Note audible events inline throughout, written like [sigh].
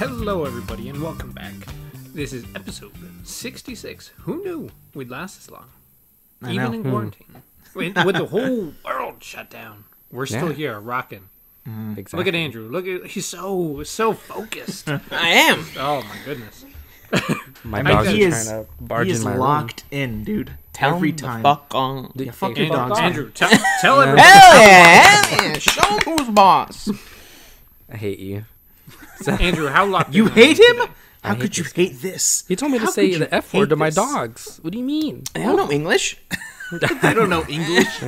Hello, everybody, and welcome back. This is episode 66. Who knew we'd last this long? I Even know. Hmm. in quarantine. with, with the whole world shut down. We're still Yeah. here, rocking. Exactly. Look at Andrew. Look at he's so so focused. [laughs] I am. oh my goodness. My I dogs are he is, trying to barge he in is my locked in, dude. Tell Every him the time. fuck on. room. Yeah, fuck Hey, your Andrew, dogs. Andrew [laughs] tell, tell everybody. Hell yeah! [laughs] hell yeah. Show him who's boss. I hate you. Andrew, how locked You in are you hate him? today? How hate could you this hate this? He told me to say the F word to my this? dogs. What do you mean? I don't know English. [laughs] I don't know English. [laughs]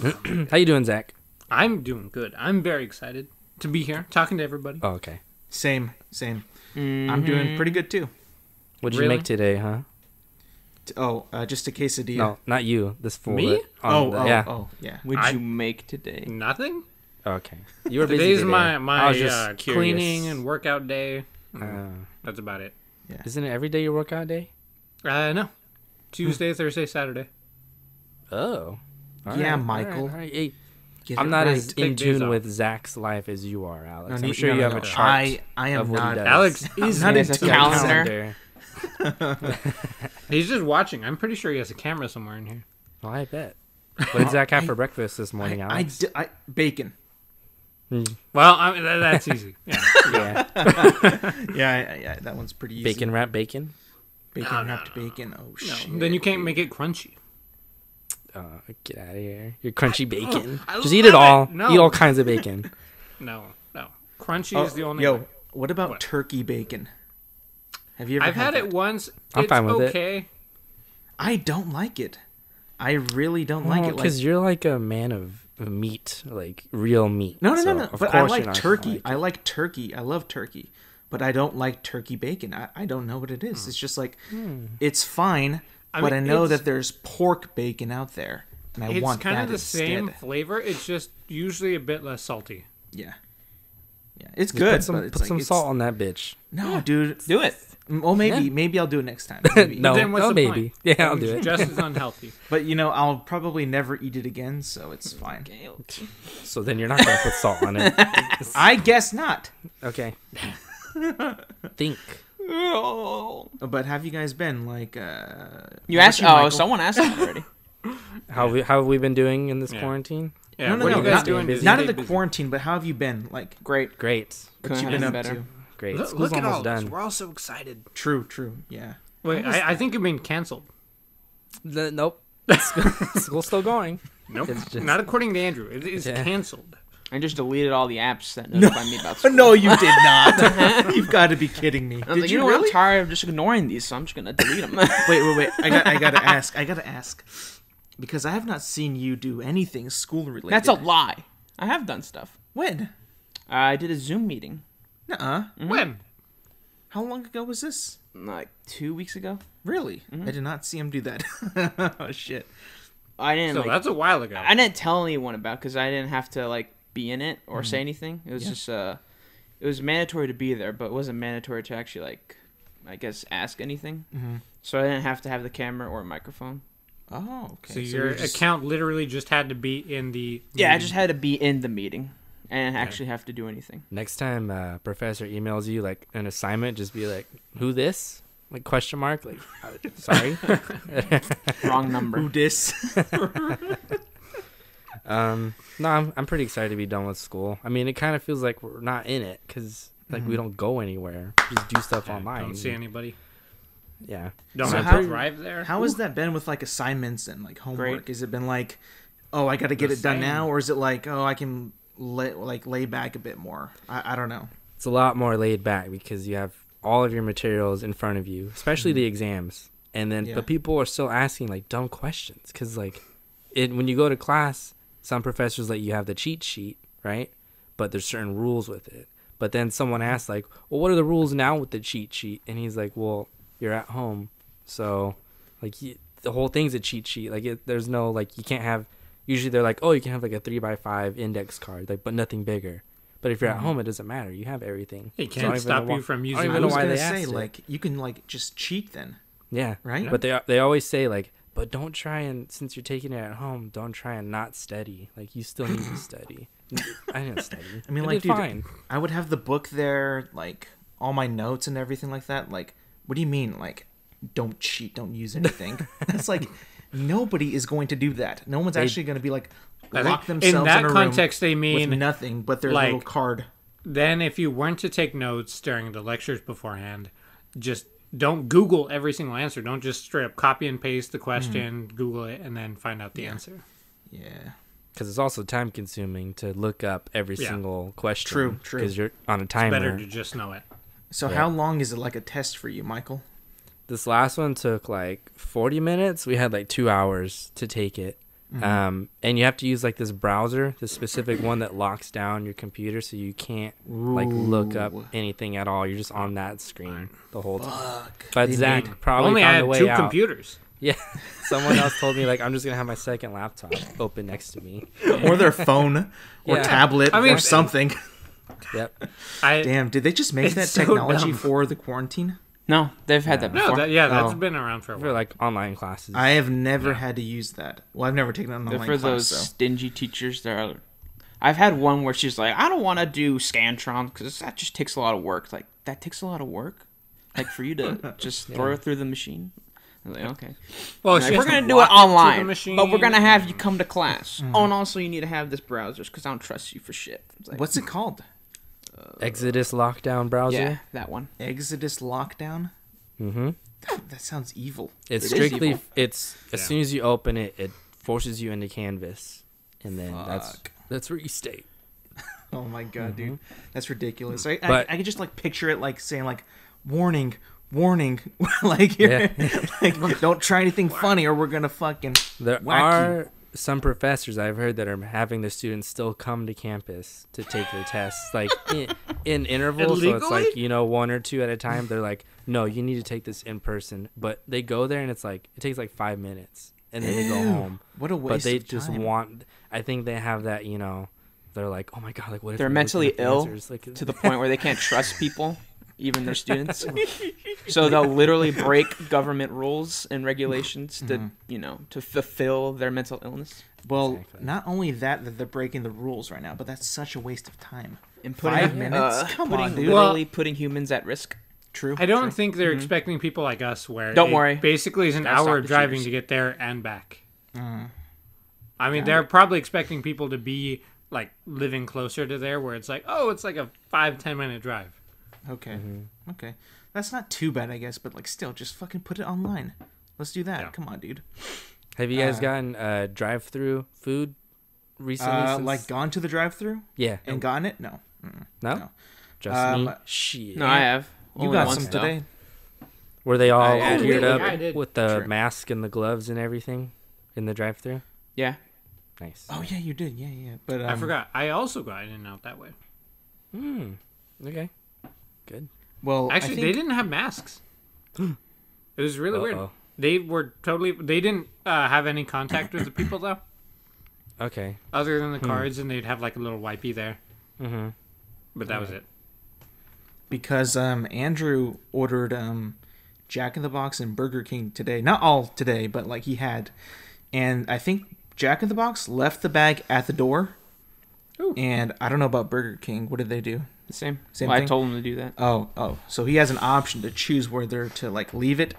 [clears throat] How you doing, Zach? I'm doing good. I'm very excited to be here talking to everybody. Oh, okay. same, same. I'm doing pretty good too. What did Really? you make today, huh? T- Oh, uh, just a quesadilla. No, not you. This fool. Me? that- Oh, the- oh, yeah. oh, yeah. What'd I- you make today? Nothing. Okay. You were busy Today's today. my I my was just uh, curious. cleaning and workout day. Uh, That's about it. isn't it every day your workout day? Uh, no. Tuesday, Thursday, Saturday. Oh. All Yeah, right, Michael. all right. Hey, Get I'm it not right. as Take in days tune off. with Zach's life as you are, Alex. No, I'm no, sure no, you no, have no. a chart. I, I am of what he not. does. Alex [laughs] is not There's a into calendar. [laughs] He's just watching. I'm pretty sure he has a camera somewhere in here. Well, I bet. What did Zach have for breakfast this morning, I, I, Alex? d- I- bacon. Well, I mean, that, that's easy. [laughs] Yeah. yeah. Yeah, I, I, yeah, that one's pretty easy. Bacon wrapped bacon. bacon No, no, wrapped bacon. Oh No, shit. then you can't make it crunchy. Uh, get out of here. Your crunchy bacon. I Just eat it all. it. No. Eat all kinds of bacon. [laughs] No, no. Crunchy Oh, is the only. yo, way. what about What? turkey bacon? Have you ever? I've had that? it once. I'm it's fine with it. okay. I don't like it. I really don't like it. Like, Because you're like a man of, of meat, like real meat. no, no, So, no, no. of But I like you're not gonna turkey. like. I like turkey. I love turkey. But I don't like turkey bacon. I, I don't know what it is. Hmm. It's just like hmm. it's fine, I but mean, I know that there's pork bacon out there, and I It's want kind of the same flavor. It's just usually a bit less salty. Yeah, yeah, it's Just good. Put some, but it's put like, some it's- salt on that bitch. No, dude. Do it. Well, maybe, Yeah. maybe I'll do it next time. [laughs] Maybe. no, then what's no, the maybe. point? [laughs] Yeah, I'll do it. Just as [laughs] unhealthy. But you know, I'll probably never eat it again, so it's fine. So then you're not gonna put salt on it. I guess not. Okay. Think. Oh. But have you guys been like? uh You asked. Oh, Michael? someone asked already. How we, how have we been doing in this Yeah. quarantine? Yeah. No, no, what no, are you guys not, doing? to not stay in the busy? quarantine. But how have you been? Like, Great. Great. what Couldn't you have been been up better. to? Great. Look, School's look at all almost this. done. We're all so excited. True, true. Yeah. Wait, I, I think you've been canceled. The- nope. [laughs] School's still going. Nope. It's just- Not according to Andrew. It is Yeah. canceled. I just deleted all the apps that notify me about. [laughs] School. No, you did not. [laughs] You've got to be kidding me. Did like, you you know really? I'm tired of just ignoring these, so I'm just gonna delete them. wait, wait, wait. I got, I got to ask. I got to ask because I have not seen you do anything school related. That's a lie. I have done stuff. when? I did a Zoom meeting Nuh-uh. When? How long ago was this? like two weeks ago. Really? Mm-hmm. I did not see him do that. [laughs] oh shit. I didn't So like. that's a while ago. I didn't tell anyone about because I didn't have to like be in it or Mm-hmm. say anything. It was just uh, it was mandatory to be there, but it wasn't mandatory to actually like, I guess, ask anything. Mhm. So I didn't have to have the camera or a microphone. Oh, okay. so your just- account literally just had to be in the. Yeah, I just had to be in the meeting and actually have to do anything. Next time uh, professor emails you like an assignment, just be like, "Who this?" Like question mark. Like, uh, [laughs] sorry. [laughs] Wrong number. Who dis? [laughs] um, no, I'm I'm pretty excited to be done with school. I mean, it kind of feels like we're not in it because like we don't go anywhere. Just do stuff Yeah, online. Don't see anybody. Yeah. Don't So have how- to drive there. How has that been with like assignments and like homework? Great. Has it been like, oh, I got to get The it done same. now, or is it like, oh, I can lay, like lay back a bit more? I, I don't know. It's a lot more laid back because you have all of your materials in front of you, especially mm-hmm. the exams. And then, Yeah. but people are still asking like dumb questions because like, it when you go to class, some professors let you have the cheat sheet, right? But there's certain rules with it. But then someone asks like, well, what are the rules now with the cheat sheet? And he's like, well, you're at home, so like you, the whole thing's a cheat sheet. Like it, there's no like you can't have. Usually they're like, oh, you can have like a three by five index card, like but nothing bigger. But if you're at mm-hmm. home, it doesn't matter. You have everything. It can't don't stop you from using. I don't even know why they say like you can like just cheat then, Yeah, right? but they uh, they always say like but don't try and since you're taking it at home, don't try and not study. Like you still need to [laughs] study. I didn't study. I mean, I like, dude, fine. I would have the book there, like all my notes and everything like that. Like, what do you mean? Like, don't cheat, don't use anything. [laughs] That's like nobody is going to do that. No one's They- actually going to be like lock themselves in that a room context, they with mean nothing but their like- little card. then if you weren't to take notes during the lectures beforehand, just don't Google every single answer. Don't just straight up copy and paste the mm-hmm. question, Google it, and then find out the Yeah. answer. Yeah. Because it's also time consuming to look up every Yeah. single question. True, true. Because you're on a It's timer. better to just know it. So Yeah. how long is it like a test for you, Michael? This last one took like 40 minutes. We had like two hours to take it. Mm-hmm. Um, and you have to use like this browser, the specific one that locks down your computer, so you can't like look up anything at all. You're just on that screen the whole time. But They Zach made- probably Only found I a had way two out. computers. [laughs] Yeah, someone else told me like I'm just gonna have my second laptop open next to me. or their phone or [laughs] Yeah. tablet I mean, or something. Yep. I Damn, did they just make that so technology dumb. for the quarantine? No, they've had that no, before. that, yeah, that's Oh. been around for a For like online classes. I have never Yeah. had to use that. Well, I've never taken an They're online for class. those so. stingy teachers there are. I've had one where she's like, I don't want to do Scantron because that just takes a lot of work. Like that takes a lot of work, like for you to [laughs] just throw it through the machine. Like, okay, well, Like, we're gonna do it walk to the online, machine. but we're gonna have you come to class. Mm-hmm. Oh, and also you need to have this browser because I don't trust you for shit. Like, What's it called? Exodus lockdown browser. Yeah, that one. Exodus Lockdown? Mm-hmm. That sounds evil. It's It is strictly evil. it's as Yeah. soon as you open it, it forces you into Canvas, and then that's Fuck. that's where you stay. [laughs] Oh my god, dude, that's ridiculous. I, But- I I could just like picture it like saying like, "Warning, warning," [laughs] like you're, [laughs] like don't try anything funny or we're gonna fucking There whack you. are some professors I've heard that are having the students still come to campus to take their tests, like [laughs] in, in intervals. So it's like you know one or two at a time. They're like, no, you need to take this in person. But they go there and it's like it takes like five minutes, and then they go home. What a waste But they just time. want. I think they have that. You know, they're like, oh my god, like what if They're mentally ill answers? Like, to the point where they can't trust people, [laughs] even their students. [laughs] so they'll literally break government rules and regulations to, you know, to fulfill their mental illness. Well, Exactly. not only that that they're breaking the rules right now, but that's such a waste of time. And Five putting, minutes? uh, Come putting, on, dude. Literally putting humans at risk. True. I don't true. think they're expecting people like us where Don't it worry. basically is an Gotta hour of driving shooters. to get there and back. Mm. I mean, they're probably expecting people to be like living closer to there, where it's like, oh, it's like a five ten minute drive. Okay. Mm-hmm. Okay. That's not too bad, I guess, but like still, just fucking put it online. Let's do that. Yeah. Come on, dude. have you guys uh, gotten uh, drive-through food recently? Uh, since- like gone to the drive-through yeah, and gotten it? No. Mm-mm. no, no. just Um, me. Shit. No, I have. You Only got some though. today. Were they all I- I geared did. up I with the Sure. mask and the gloves and everything in the drive-through? Yeah. Nice. Oh yeah, you did. Yeah, yeah. But um, I forgot. I also got in and out that way. Hmm. Okay. Good. Well, Actually, think, they didn't have masks. [gasps] it was really weird. Uh-oh. They were totally. They didn't uh, have any contact with the people though, [coughs] Okay. other than the cards, and they'd have like a little wipey there. Mm-hmm. But that was it. because um Andrew ordered um Jack in the Box and Burger King today. Not all today, but like he had. And I think Jack in the Box left the bag at the door. Ooh. And I don't know about Burger King. What did they do? The same. Same Well, I told him to do that. Oh, oh. So he has an option to choose whether to like leave it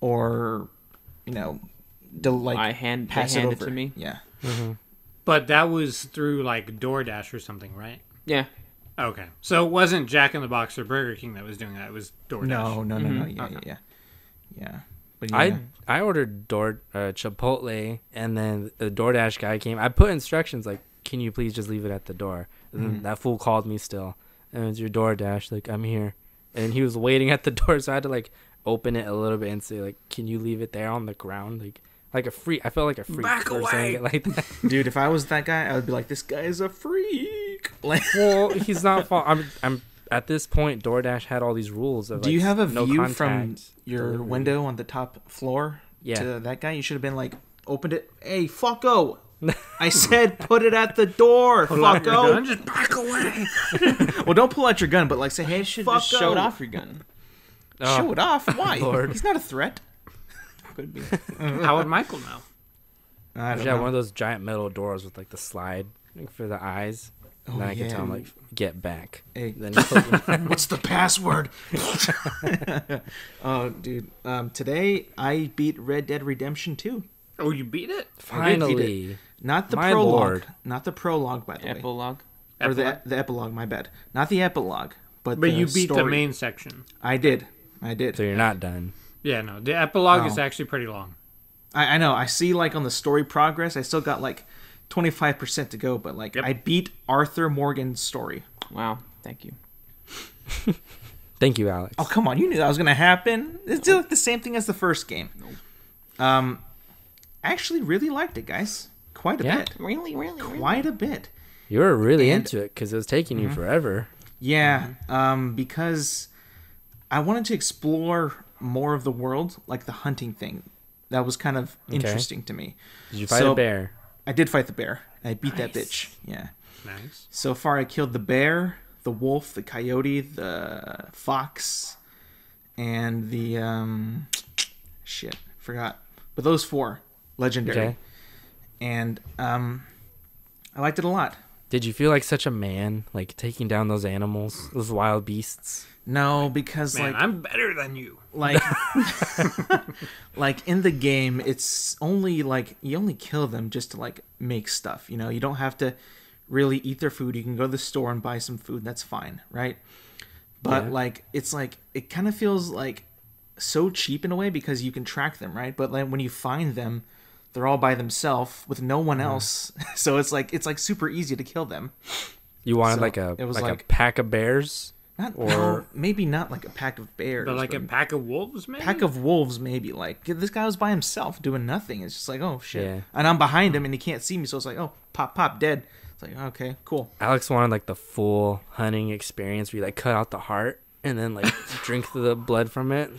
or you know, to like I hand, they pass it hand over it to me. Yeah. But that was through like DoorDash or something, right? Yeah. Okay, so it wasn't Jack in the Box or Burger King that was doing that. It was DoorDash. No, no, no, no. Mhm. Yeah, Okay. yeah, yeah. Yeah. But yeah. I I ordered door uh, Chipotle and then the DoorDash guy came. I put instructions like, "Can you please just leave it at the door?" And then that fool called me still, and it's your DoorDash. Like I'm here, and he was waiting at the [laughs] door, so I had to like open it a little bit and say like, "Can you leave it there on the ground?" Like like a freak. I felt like a freak Back for saying away. it like that. [laughs] Dude, if I was that guy, I would be like, this guy is a freak. [laughs] Like, well, he's not. Fa- I'm I'm at this point. DoorDash had all these rules of. do you have a no view from your delivery. window on the top floor Yeah. to that guy? You should have been like, opened it. Hey, fucko! [laughs] I said put it at the door, Pull out your gun, just back away. [laughs] Well, don't pull out your gun, but like say, hey, You should fucko. just show it off your gun. Oh, Show it off. Why? Lord. He's not a threat. Could be. [laughs] How would Michael know? I don't Yeah, know. one of those giant metal doors with like the slide for the eyes. Oh, and then I can tell him like, get back. Hey, Then he closes them. What's the password? oh, dude. Um, today I beat Red Dead Redemption 2. Oh, you beat it? I beat Finally. Not the My prologue. lord. Not the prologue, by the way. Epilogue. Or the, Epilogue? the epilogue, my bad. Not the epilogue, but But the you beat the main section. I did. I did. So you're not done. Yeah, no. The epilogue is Oh. actually pretty long. I, I know. I see, like, on the story progress, I still got, like, 25% to go, but, like, Yep. I beat Arthur Morgan's story. Wow. Thank you. [laughs] Thank you, Alex. Oh, come on. You knew that was going to happen. It's like the same thing as the first game. Um, actually really liked it, guys. Quite a Yeah? bit. Really, really, really. Quite a bit. You were really And- into it because it was taking Mm-hmm. you forever. Yeah, um, because I wanted to explore more of the world, like the hunting thing. That was kind of Okay. interesting to me. Did you fight So- a bear? I did fight the bear. I beat that bitch. Yeah. Nice. So far, I killed the bear, the wolf, the coyote, the fox, and the um, shit, forgot. But those four, legendary, Okay. And um, I liked it a lot. Did you feel like such a man, like taking down those animals, those wild beasts? No, because Man, like I'm better than you. like [laughs] [laughs] like in the game it's only like you only kill them just to like make stuff you know you don't have to really eat their food you can go to the store and buy some food that's fine right but Yeah. like it's like it kind of feels like so cheap in a way because you can track them right but like when you find them they're all by themselves with no one mm-hmm. else [laughs] so it's like it's like super easy to kill them You wanted So, like a it was like, a pack of bears? not Or- no, maybe not like a pack of bears But like a pack of wolves, maybe? pack of wolves maybe like this guy was by himself doing nothing it's just like oh shit Yeah. and i'm behind him and he can't see me so it's like oh pop pop dead it's like okay cool Alex wanted like the full hunting experience where you like cut out the heart and then like [laughs] drink the blood from it.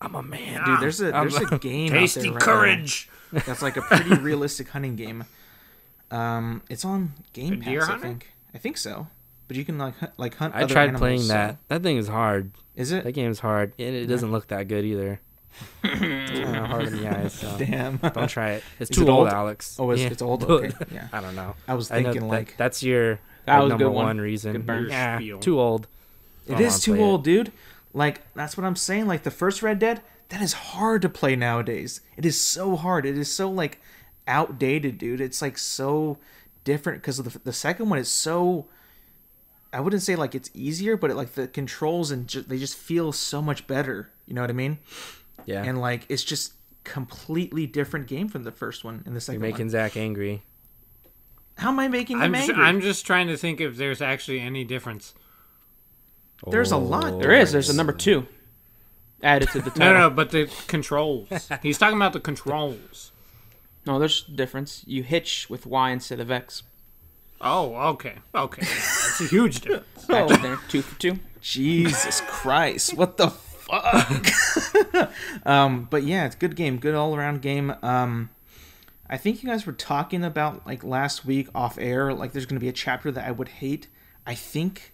I'm a man, dude there's a I'm- there's a [laughs] game out Tasty there right courage. now that's like a pretty [laughs] realistic hunting game um it's on game A deer pass i hunter? think i think so but you can like hunt, like hunt I other tried animals, playing so- that. That thing is hard. is it That game's hard. And it doesn't look that good either. [laughs] It's kind of hard in the eyes. So [laughs] damn don't try it. It's Is too it old, old? Alex. oh it's, Yeah. it's old okay yeah I don't know. i was I know thinking that- like that's your That like, was number one. one reason. Yeah, too old. I It don't is wanna too play it. old, dude. Like that's what I'm saying. Like the first Red Dead, that is hard to play nowadays. It is so hard. It is so like outdated, dude. It's like so different because the the second one is so. I wouldn't say like it's easier, but it, like the controls and ju- they just feel so much better. You know what I mean? Yeah, And like it's just completely different game from the first one and the second. you're making one. Zach angry. How am I making I'm him just, angry? I'm just trying to think if there's actually any difference. There's a lot. Oh. There is. There's a number two added to the No, title. no, but the controls. He's talking about the controls. No, there's difference. You hitch with Y instead of X. Oh, okay. Okay. That's a huge difference. Got you there. Two for two. Jesus Christ, what the fuck? [laughs] um, but yeah, it's a good game, good all around game. Um, I think you guys were talking about like last week off air, like there's going to be a chapter that I would hate. I think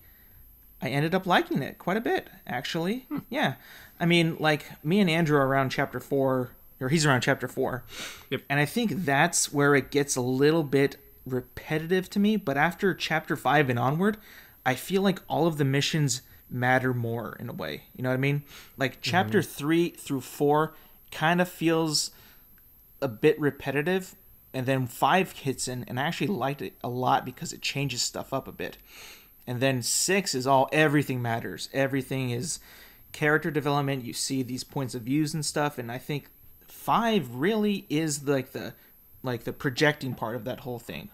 I ended up liking it quite a bit, actually. Hmm. Yeah, I mean, like me and Andrew are around chapter four, or he's around chapter four, Yep. and I think that's where it gets a little bit repetitive to me. But after chapter five and onward, I feel like all of the missions matter more in a way. You know what I mean? Like mm-hmm. chapter three through four kind of feels a bit repetitive, and then five hits in, and I actually liked it a lot because it changes stuff up a bit. And then six is all everything matters. Everything is character development. You see these points of views and stuff, and I think five really is like the like the projecting part of that whole thing.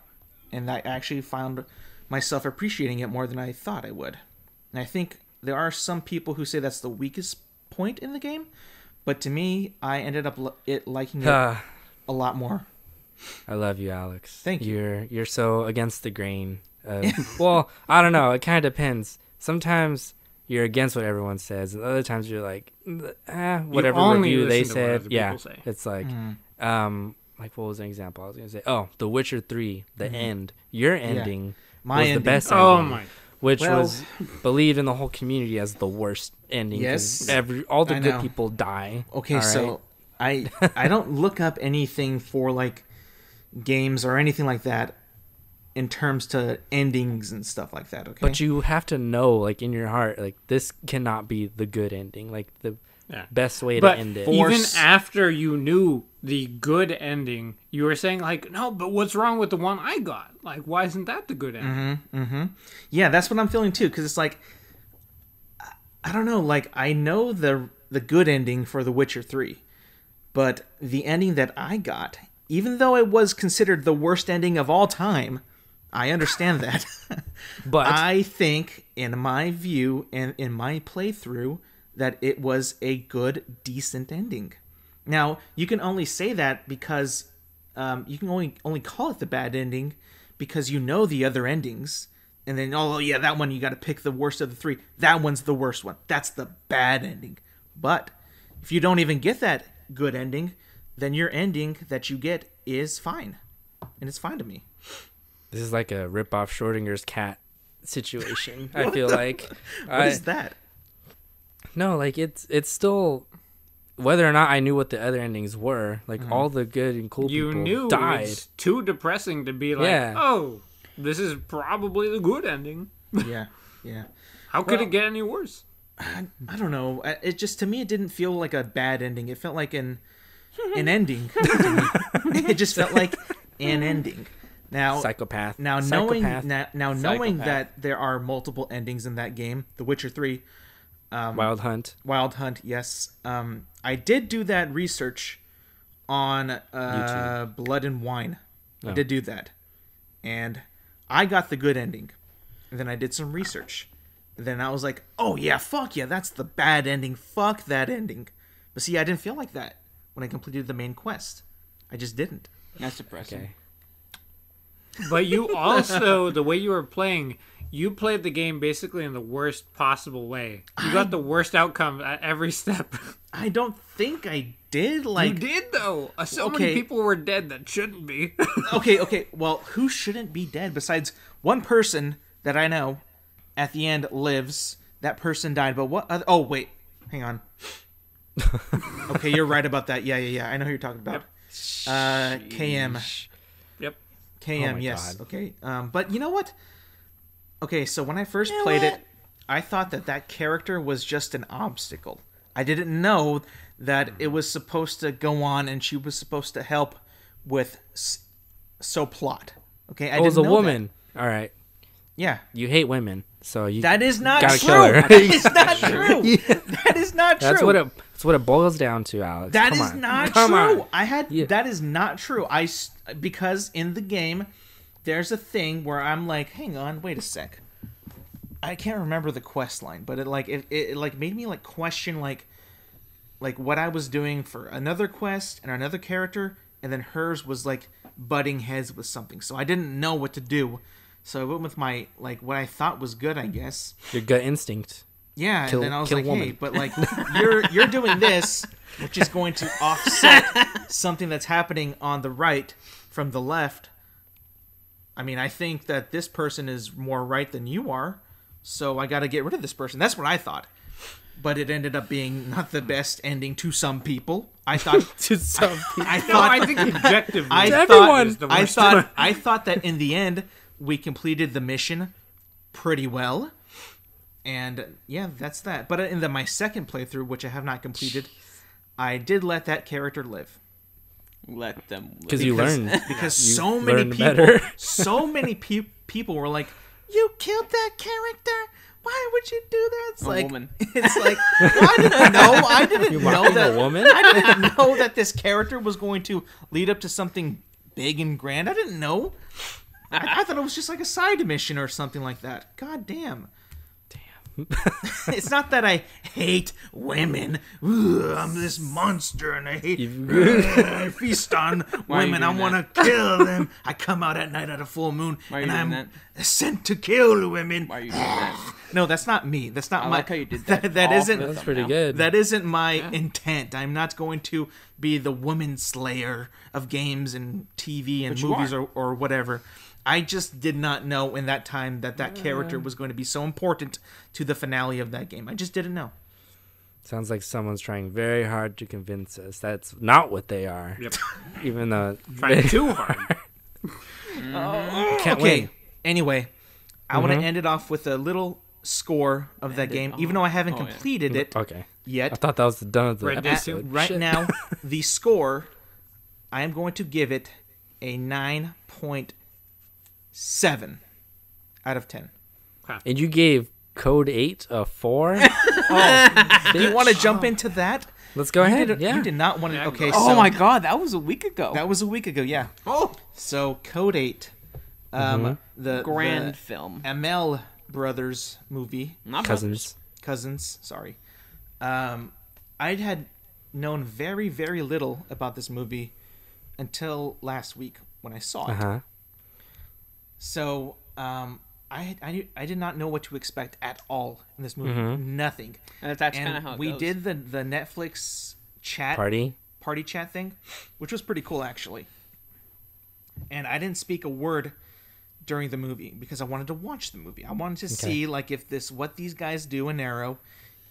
And I actually found myself appreciating it more than I thought I would. And I think there are some people who say that's the weakest point in the game, but to me, I ended up li- it liking it [sighs] a lot more. I love you, Alex. Thank you. You're you're so against the grain. Of, well, I don't know. It kind of depends. Sometimes you're against what everyone says, and other times you're like, ah, whatever only review they listen what said. Yeah, say. it's like, Mm. um, like what was an example I was gonna say? Oh, The Witcher Three, the end. Your ending Mm-hmm. My was ending. the best Oh ending, my. which Well- was believed in the whole community as the worst ending. Yes. every all the I good know. people die. Okay, all so? I I don't look up anything for like games or anything like that in terms to endings and stuff like that. Okay, But you have to know, like in your heart, like this cannot be the good ending. Like the Yeah. best way But to end it. even after you knew the good ending, you were saying like, no, but what's wrong with the one I got? Like, why isn't that the good ending? Mm-hmm, mm-hmm. yeah, that's what I'm feeling too. Because it's like I- I don't know. Like I know the the good ending for The Witcher Three, but the ending that I got, even though it was considered the worst ending of all time, I understand that. [laughs] But I think, in my view and in my playthrough, that it was a good, decent ending. Now, you can only say that because um, you can only only call it the bad ending because you know the other endings, and then oh yeah, that one you got to pick the worst of the three. That one's the worst one. That's the bad ending. But if you don't even get that good ending, then your ending that you get is fine, and it's fine to me. This is like a rip off Schrodinger's cat situation. I feel like. [laughs] What I, is that? No, like it's it's still whether or not I knew what the other endings were. Like mm-hmm. all the good and cool You people knew died. it's too depressing to be like, Yeah. oh, this is probably the good ending. Yeah, [laughs] yeah. How could Well- it get any worse? I don't know. It just to me it didn't feel like a bad ending. It felt like an [laughs] an ending. it just felt like an ending. Now Psychopath. now knowing Psychopath. now, now knowing Psychopath. that there are multiple endings in that game, The Witcher 3, Wild Hunt. Wild Hunt, yes. Um I did do that research on uh Blood and Wine. I Oh. did do that. And I got the good ending. And then I did some research. And then I was like, "Oh yeah, fuck yeah, that's the bad ending. Fuck that ending." But see, I didn't feel like that when I completed the main quest. I just didn't. That's depressing. Okay. But you also, the way you were playing, you played the game basically in the worst possible way. You got the worst outcome at every step. [laughs] I don't think I did like you did though. Uh, So Okay. many people were dead that shouldn't be. [laughs] okay, okay. Well, who shouldn't be dead besides one person that I know at the end lives. That person died, but what other Oh, wait. Hang on. [laughs] okay, you're right about that. Yeah, yeah, yeah. I know who you're talking about. Uh KM. Yep. KM, Oh yes. God. Okay. Um but you know what? Okay, so when I first played it, I thought that that character was just an obstacle. I didn't know that it was supposed to go on and she was supposed to help with s- so plot. Okay, I Oh, it was a didn't that. woman. All right. Yeah. You hate women, so you. That is not Gotta true. kill her. That is [laughs] not true. That is not true. that's what it. That's what it boils down to, Alex. That Come is on. not Come true. on. I had Yeah. that is not true. I because in the game there's a thing where I'm like, hang on, wait a sec. I can't remember the quest line, but it like it, it, it like made me like question like like what I was doing for another quest and another character, and then hers was like butting heads with something. So I didn't know what to do. So I went with my like what I thought was good, I guess. Your gut instinct. Yeah, Kill- and then I was like, woman. hey, but like you're you're doing this, which is going to offset [laughs] something that's happening on the right from the left. I mean, I think that this person is more right than you are, so I got to get rid of this person. That's what I thought. But it ended up being not the best ending to some people. I thought [laughs] To some people. I No, thought I think objectively, I To thought, everyone. I thought. I thought that in the end we completed the mission pretty well. And yeah, that's that. But in the my second playthrough, which I have not completed, I did let that character live Let them. live. Because you because, learned. [laughs] because You so many learned people better. [laughs] so many pe- people were like, "You killed that character. Why would you do that?" It's A like woman. [laughs] it's like I didn't know. I didn't know that a woman? I didn't know that this character was going to lead up to something big and grand. I didn't know. I, I thought it was just like a side mission or something like that. God damn. Damn. [laughs] it's not that I hate women. Ugh, I'm this monster and I hate. You've- [laughs] I feast on Why women. I want to kill them. I come out at night at a full moon and I'm doing sent to kill women. Why are you doing that? No, that's not me. That's not I my. like how you did that. That, that all isn't. for That's pretty thumbnail. good. That isn't my intent. I'm not going to be the woman slayer of games and TV and But movies or, or whatever. I just did not know in that time that that character was going to be so important to the finale of that game. I just didn't know. Sounds like someone's trying very hard to convince us that's not what they are. Yep. [laughs] Even though Trying too hard. can't okay. win. Anyway, I want Mhm. to end it off with a little score of that End it game, off. even though I haven't Oh, yeah. completed it Okay. Yet. I thought that was the done of the Red Dead episode. two. Right Shit. now, [laughs] the score, I am going to give it a 9.7 out of 10. And you gave Code 8 a 4? [laughs] Oh, you want to jump into that? Let's go You ahead. did, yeah. you did not want to. Yeah, Okay, go. so oh my god, that was a week ago. that was a week ago. Yeah. oh, So Code Eight, um, Mhm. the grand the film. Amell brothers movie, Not Cousins. cousins. Sorry, um, I had known very very little about this movie until last week when I saw it. Uh huh. So um, I, I I did not know what to expect at all in this movie. Mhm. Nothing. And that's kind of how it we goes. did the the Netflix chat Party. party chat thing, which was pretty cool actually. And I didn't speak a word during the movie because I wanted to watch the movie. I wanted to see like if this what these guys do in Arrow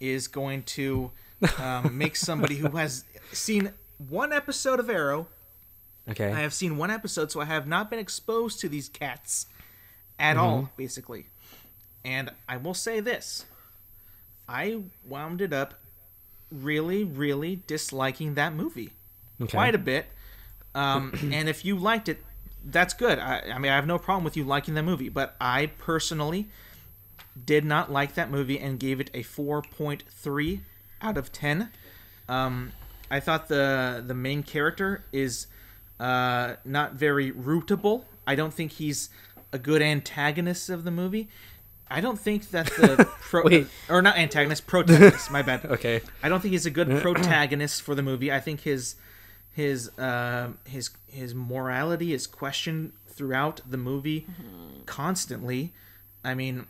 is going to um, make [laughs] somebody who has seen one episode of Arrow. Okay. I have seen one episode, so I have not been exposed to these cats at Mm-hmm. all, basically. And I will say this: I wound it up really, really disliking that movie okay. quite a bit. Um, [clears throat] and if you liked it, that's good. I, I mean, I have no problem with you liking the movie, but I personally did not like that movie and gave it a 4.3 out of 10. Um, I thought the the main character is uh, not very rootable. I don't think he's a good antagonist of the movie. I don't think that the [laughs] pro- Wait. or not antagonist, protagonist. my bad. [laughs] Okay. I don't think he's a good [clears throat] protagonist for the movie. I think his his uh, his his morality is questioned throughout the movie constantly. I mean,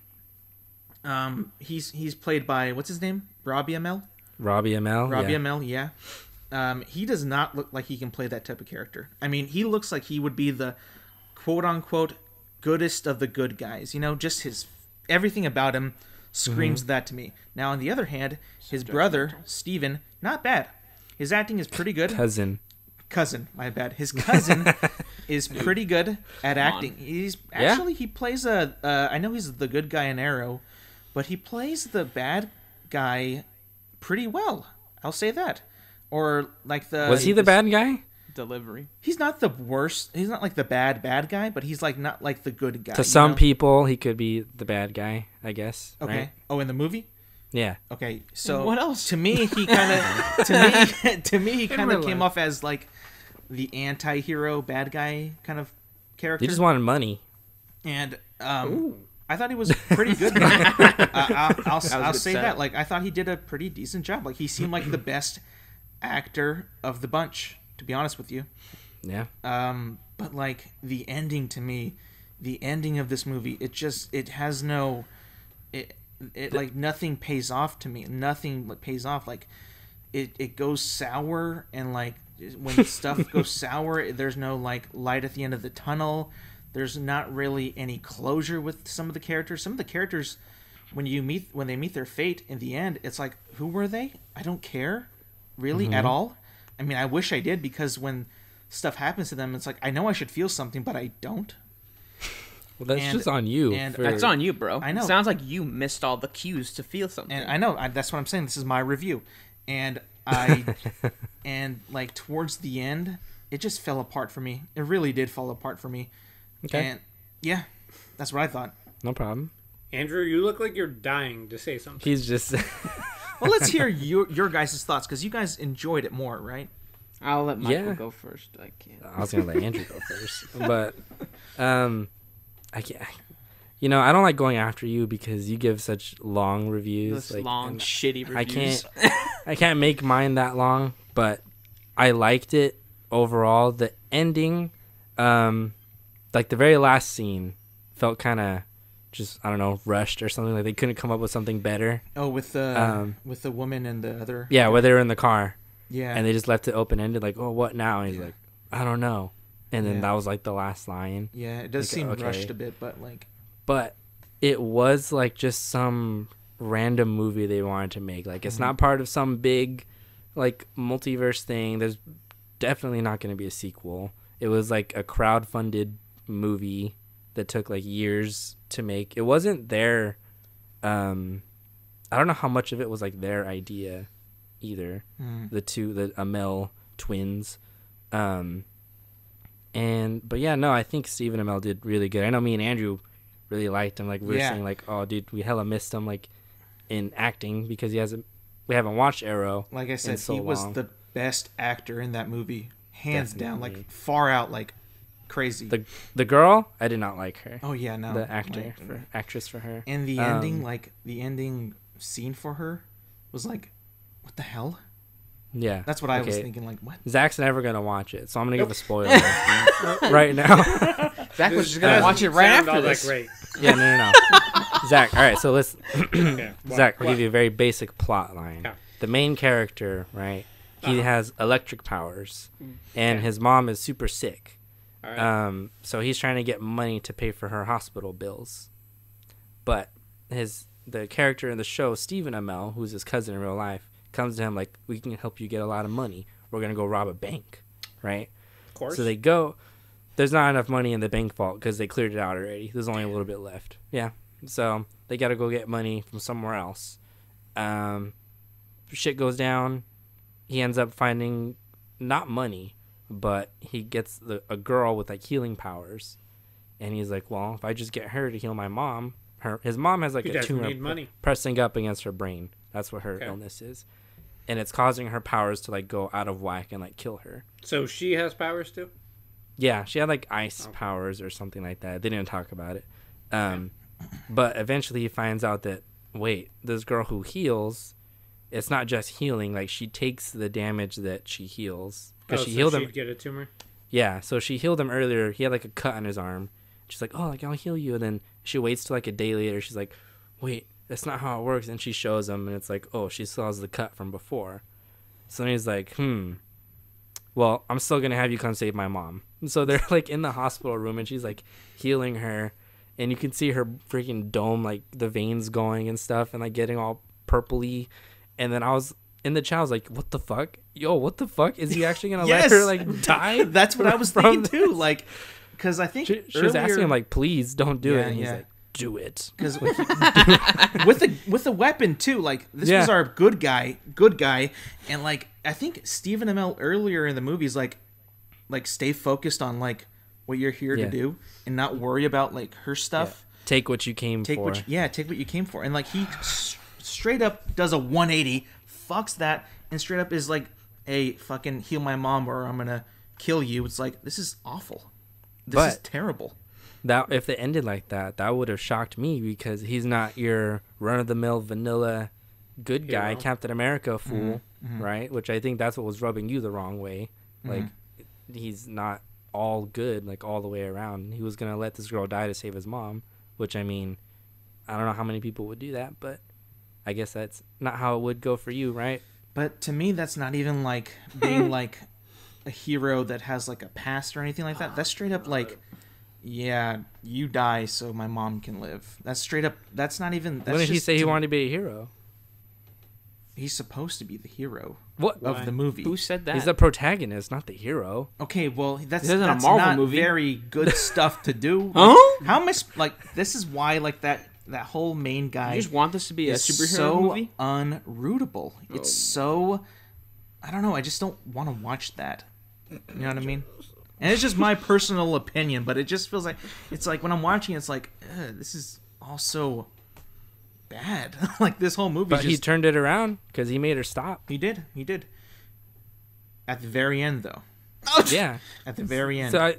um, he's he's played by what's his name? Robbie Amell. Robbie Amell. Robbie yeah. Amell, yeah. Um, he does not look like he can play that type of character. I mean, he looks like he would be the quote unquote goodest of the good guys. You know, just his everything about him screams Mm-hmm. that to me. Now, on the other hand, his brother Stephen, not bad. His acting is pretty good. Cousin. Cousin, my bad. His cousin [laughs] is pretty good at Come on. acting. He's Yeah. actually he plays a. Uh, I know he's the good guy in Arrow, but he plays the bad guy pretty well. I'll say that. Or like the Was he the bad guy? Delivery. He's not the worst. He's not like the bad bad guy, but he's like not like the good guy. To some know? people, he could be the bad guy. I guess. Okay. right? Oh, in the movie. Yeah. Okay. So what else? To me, he kind of [laughs] to me [laughs] to me he kind of came life. off as like the anti-hero bad guy kind of character. He just wanted money. and um, I thought he was [laughs] pretty good. uh, I'll, I'll, was a I'll say setup. that. Like I thought he did a pretty decent job. Like he seemed like the best actor of the bunch. To be honest with you, Yeah. um, but like the ending to me, the ending of this movie, it just it has no, it it like nothing pays off to me. Nothing like, pays off. Like it it goes sour and like when [laughs] stuff goes sour, there's no like light at the end of the tunnel. There's not really any closure with some of the characters. Some of the characters, when you meet when they meet their fate in the end, it's like who were they? I don't care, really at mm-hmm. all. I mean, I wish I did because when stuff happens to them, it's like I know I should feel something, but I don't. Well, that's And- just on you. and for- That's on you, bro. I know. It sounds like you missed all the cues to feel something. And I know I, that's what I'm saying. This is my review, and I [laughs] and like towards the end, it just fell apart for me. It really did fall apart for me. Okay. And yeah, that's what I thought. No problem. Andrew, you look like you're dying to say something. He's just. [laughs] Well, let's hear [laughs] your your guys' thoughts because you guys enjoyed it more, right? I'll let Michael Yeah. go first. I can't. I was gonna let Andrew go first, [laughs] but um, I can't. You know, I don't like going after you because you give such long reviews. Those like, long, and shitty I can't. I can't make mine that long, but I liked it overall. The ending, um, like the very last scene, felt kind of just I don't know rushed or something. Like they couldn't come up with something better. Oh, with the Um, with the woman and the other. Yeah, where they were in the car yeah. and they just left it open ended. Like, oh, what now? And he's like, I don't know. And then Yeah. that was like the last line. yeah, it does like, seem okay. rushed a bit, but like but it was like just some random movie they wanted to make. Like it's Mm-hmm. not part of some big like multiverse thing. There's definitely not going to be a sequel. It was like a crowd-funded movie that took like years to make. It wasn't their um I don't know how much of it was like their idea either. Mm. The two the Amell twins. Um and but yeah, no, I think Stephen Amell did really good. I know me and Andrew really liked him. Like we were Yeah. saying, like, oh, dude, we hella missed him, like in acting because he hasn't. We haven't watched Arrow. Like I said, so he was the best actor in that movie, hands down, like far out, like crazy. The the girl, I did not like her. oh yeah, no, the actor, like, for, actress for her. and the Um, ending, like the ending scene for her, was like, what the hell? Yeah, That's what I was thinking. Like, what? Zach's never gonna watch it, so I'm gonna give a spoiler [laughs] [laughs] right now. [laughs] Zach was just gonna watch it right after all that this. great. yeah, no, no, no. Zach, all right. So let's [clears throat] Yeah. [clears throat] What- Zach, I'll what? give you a very basic plot line. Yeah. The main character, right? He Uh-huh. has electric powers, and Okay. his mom is super sick. Right. Um, so he's trying to get money to pay for her hospital bills. But his the character in the show, Stephen Amell, who's his cousin in real life, comes to him like, "We can help you get a lot of money. We're gonna go rob a bank, right?" of course. So they go. There's not enough money in the bank vault because they cleared it out already. There's only a little bit left. Yeah. So they got to go get money from somewhere else. Um, shit goes down. He ends up finding not money, but he gets the, a girl with like healing powers, and he's like, "Well, if I just get her to heal my mom, her his mom has like he a tumor money. pressing up against her brain. That's what her Okay. illness is, and it's causing her powers to like go out of whack and like kill her." So she has powers too. Yeah, she had like ice Okay. powers or something like that. They didn't talk about it. Um, but eventually he finds out that wait, this girl who heals, it's not just healing. Like she takes the damage that she heals because Oh, she so healed him. get a tumor. Yeah, so she healed him earlier. He had like a cut on his arm. She's like, oh, like I'll heal you. And then she waits till like a day later. She's like, wait, that's not how it works. And she shows him, and it's like, oh, she still has the cut from before. So then he's like, hmm. Well, I'm still gonna have you come save my mom. And so they're [laughs] like in the hospital room, and she's like healing her, and you can see her freaking dome, like the veins going and stuff, and like getting all purpley. And then I was in the chat, I was like, what the fuck? Yo, what the fuck? Is he [laughs] actually gonna Yes! let her like [laughs] die? That's what I was thinking too. Like, because I think She, she was asking him like, "Please don't do Yeah, it," and he's yeah. like, "Do it." [laughs] because with the with a weapon too. Like this Yeah. was our good guy, good guy, and like I think Stephen Amell earlier in the movies like like stay focused on like what you're here to do and not worry about like her stuff. Take what you came Take for. what you, yeah, take what you came for, and like he straight up does a 180, fucks that, and straight up is like, "Hey, fucking heal my mom, or I'm gonna kill you." It's like this is awful. This is terrible. that if they ended like that, that would have shocked me because he's not your run of the mill vanilla good guy Captain America Mm-hmm. fool, right? Which I think that's what was rubbing you the wrong way. Like he's not all good like all the way around. He was gonna let this girl die to save his mom, which I mean, I don't know how many people would do that, but I guess that's not how it would go for you, right? But to me, that's not even like being [laughs] like a hero that has like a past or anything like that. That's straight up like, yeah, you die so my mom can live. That's straight up. That's not even. That's when did he just say he wanted to be a hero? He's supposed to be the hero What? of Why? the movie. Who said that? He's the protagonist, not the hero. Okay, well, that's, This isn't a Marvel not movie. very good [laughs] stuff to do. Huh? How much like this is why like that that whole main guy you just want this to be a is superhero so movie? unrootable. Oh it's so I don't know. I just don't want to watch that. You know what I mean? And it's just my [laughs] personal opinion, but it just feels like it's like when I'm watching, it's like this is also bad. [laughs] like this whole movie. But he turned it around because he made her stop. he did. He did. At the very end, though. Yeah. [laughs] At the very end. So I,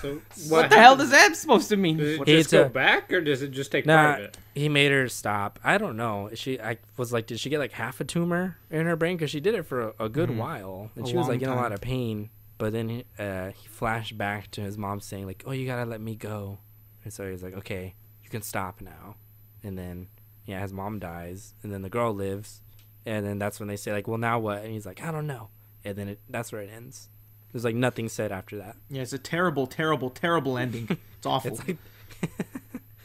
So [laughs] What the hell does that supposed to mean? Does it He just go to- back, or does it just take nah, part of it? he made her stop. I don't know. She, I was like, did she get like half a tumor in her brain? Because she did it for a, a good while, and A she was long like in a lot of pain. But then he, uh, he flashed back to his mom saying like, "Oh, you gotta let me go," and so he's like, "Okay, you can stop now." And then yeah, his mom dies, and then the girl lives, and then that's when they say like, "Well, now what?" And he's like, "I don't know," and then it, that's where it ends. There's like nothing said after that. yeah, it's a terrible, terrible, terrible ending. [laughs] It's awful. It's like, [laughs]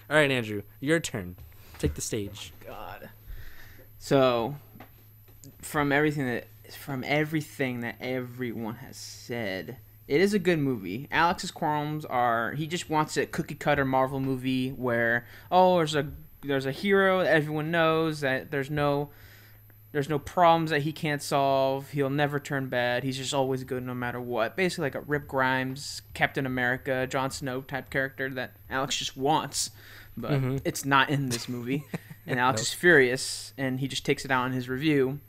all right, Andrew, your turn. Take the stage. God. So, from everything that from everything that everyone has said, it is a good movie. Alex's qualms are he just wants a cookie cutter Marvel movie where oh there's a there's a hero that everyone knows that there's no there's no problems that he can't solve. He'll never turn bad. He's just always good no matter what. Basically like a Rick Grimes, Captain America, Jon Snow type character that Alex just wants. But Mhm. it's not in this movie. [laughs] and Alex is furious and he just takes it out in his review.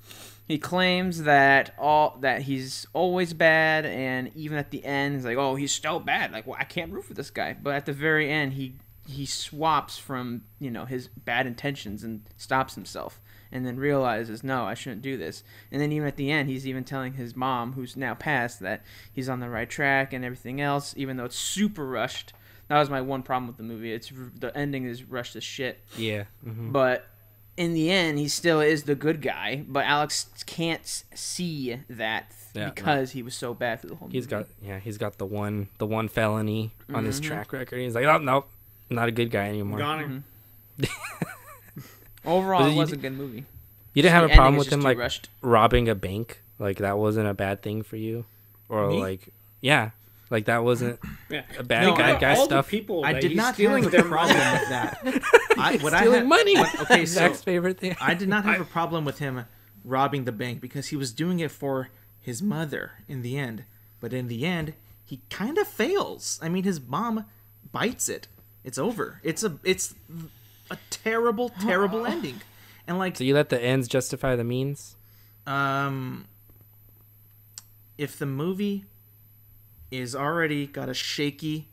He claims that all that he's always bad, and even at the end, he's like, "Oh, he's still bad. Like, well, I can't root for this guy." But at the very end, he he swaps from you know his bad intentions and stops himself, and then realizes, "No, I shouldn't do this." And then even at the end, he's even telling his mom, who's now passed, that he's on the right track and everything else, even though it's super rushed. That was my one problem with the movie. It's the ending is rushed as shit. Yeah. hmm But in the end, he still is the good guy. But Alex can't see that Yeah, because he was so bad through the whole movie. He's got yeah, he's got the one the one felony on his Mhm. track record. He's like, oh nope, not a good guy anymore. Got him. [laughs] overall But it was d- a good movie. You didn't have a problem with just him like rushed. robbing a bank. Like that wasn't a bad thing for you, or Me? like yeah, like that wasn't [clears throat] Yeah. a bad No, guy guy all stuff. The people I that did he's not stealing have their a problem with that. [laughs] I, what I Stealing had, money. what- okay, [laughs] so Zach's favorite thing. I did not have I- a problem with him robbing the bank because he was doing it for his mother in the end. But in the end, he kind of fails. I mean, his mom bites it. It's over. It's a it's a terrible, terrible [gasps] ending. And like, So you let the ends justify the means. um, if the movie is already got a shaky,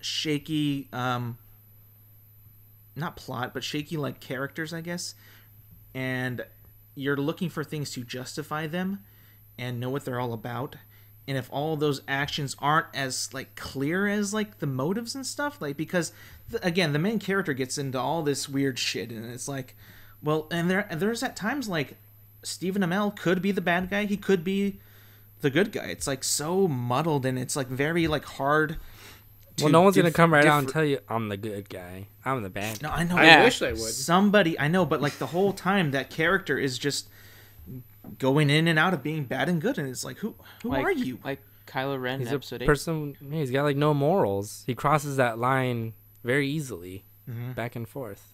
shaky, um, not plot, but shaky like characters, I guess, and you're looking for things to justify them and know what they're all about. And if all those actions aren't as like clear as like the motives and stuff, like because th- again, the main character gets into all this weird shit, and it's like, well, and there there's at times like Stephen Amell could be the bad guy, he could be the good guy. It's like so muddled, and it's like very like hard. Well, no one's gonna come right out and differ- tell you I'm the good guy. I'm the bad. No, I know. I Yeah. wish they would. Somebody I know, but like the whole time that character is just going in and out of being bad and good, and it's like, who who like, are you? Like Kylo Ren He's in a episode eight. person. yeah, He's got like no morals. He crosses that line very easily, Mhm. back and forth.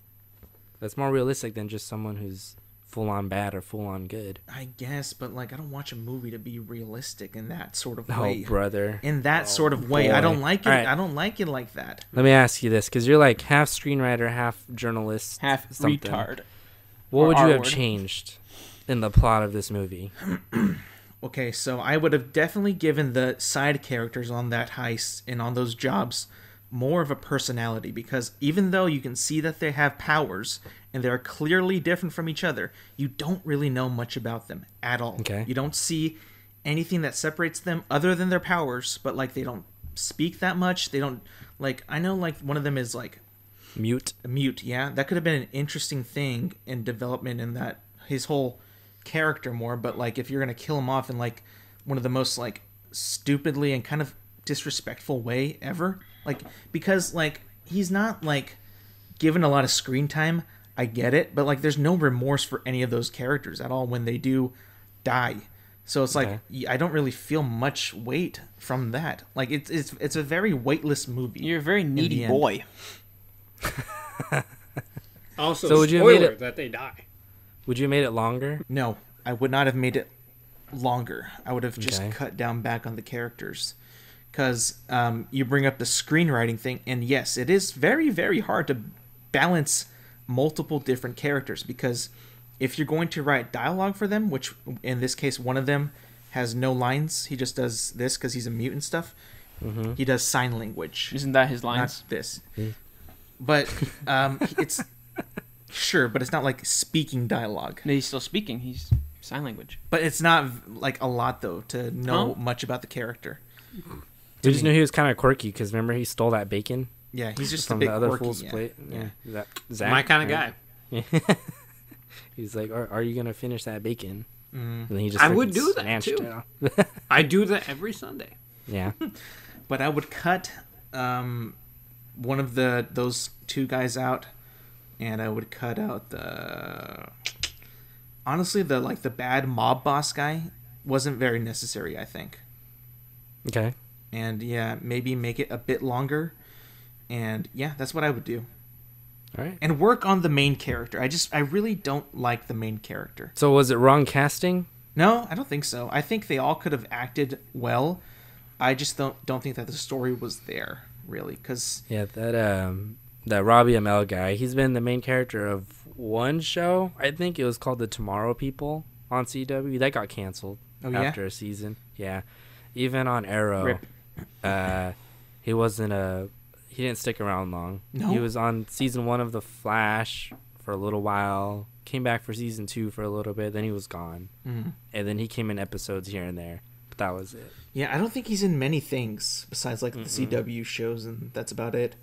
That's more realistic than just someone who's full on bad or full on good. I guess, but like I don't watch a movie to be realistic in that sort of Oh, way. brother. in that sort of way, I don't like it. Alright. I don't like it like that. Let me ask you this, because you're like half screenwriter, half journalist, half something. retard. What or would you have R-word. changed in the plot of this movie? [clears throat] Okay, so I would have definitely given the side characters on that heist and on those jobs more of a personality because even though you can see that they have powers and they're clearly different from each other, you don't really know much about them at all. Okay. You don't see anything that separates them other than their powers, but like they don't speak that much. They don't like I know like one of them is like Mute. mute yeah that could have been an interesting thing in development in that his whole character more but like if you're gonna kill him off in like one of the most like stupidly and kind of disrespectful way ever like because like he's not like given a lot of screen time i get it but like there's no remorse for any of those characters at all when they do die so it's like Okay. y- i don't really feel much weight from that like it's it's it's a very weightless movie You're a very needy boy. [laughs] Also, So would you have spoiler made it- that they die. Would you have made it longer? No, I would not have made it longer. I would have just Okay. cut down back on the characters. Because um, you bring up the screenwriting thing, and yes, it is very, very hard to balance multiple different characters. Because if you're going to write dialogue for them, which in this case, one of them has no lines, he just does this because he's a mute and stuff. Mm-hmm. He does sign language Isn't that his lines? not this. Hmm. But um, it's sure, but it's not like speaking dialogue. No, he's still speaking. He's sign language. But it's not like a lot though to know Huh? much about the character. We just knew he was kind of quirky because remember he stole that bacon Yeah, he's just from a bit the other quirky, fool's yeah. plate. Yeah. Yeah, that Zach, My kind of right? guy. [laughs] He's like, are, are you gonna finish that bacon? Mhm. And then he just I would freaking do that, snatched too. it off. [laughs] I do that every Sunday. yeah. [laughs] But I would cut um, one of the those two guys out, and I would cut out the honestly, the like the bad mob boss guy wasn't very necessary. I think, Okay. and yeah, maybe make it a bit longer. And yeah, that's what I would do. All right. And work on the main character. I just I really don't like the main character. So was it wrong casting? No, I don't think so. I think they all could have acted well. I just don't don't think that the story was there really because Yeah, that um that Robbie Amell guy, he's been the main character of one show. I think it was called The Tomorrow People on CW. That got canceled Oh, yeah? after a season. Yeah. Even on Arrow, uh he wasn't a he didn't stick around long. No? He was on season 1 of The Flash for a little while. Came back for season 2 for a little bit, then he was gone. Mhm. And then he came in episodes here and there. But that was it. yeah, I don't think he's in many things besides like the CW shows, and that's about it.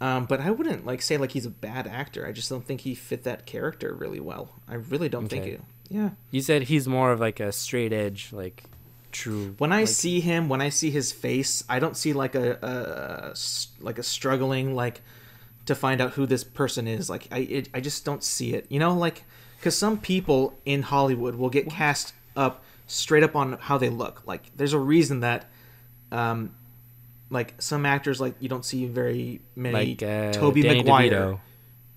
Um, but I wouldn't like say like he's a bad actor. I just don't think he fit that character really well. I really don't think Okay. it. Yeah. You said he's more of like a straight edge like true When I like, see him, when I see his face, I don't see like a, a like a struggling like to find out who this person is. Like I it, I just don't see it. You know, like because some people in Hollywood will get cast up straight up on how they look. Like there's a reason that, um, like some actors like you don't see very many like uh, Toby Danny Maguire. DeVito.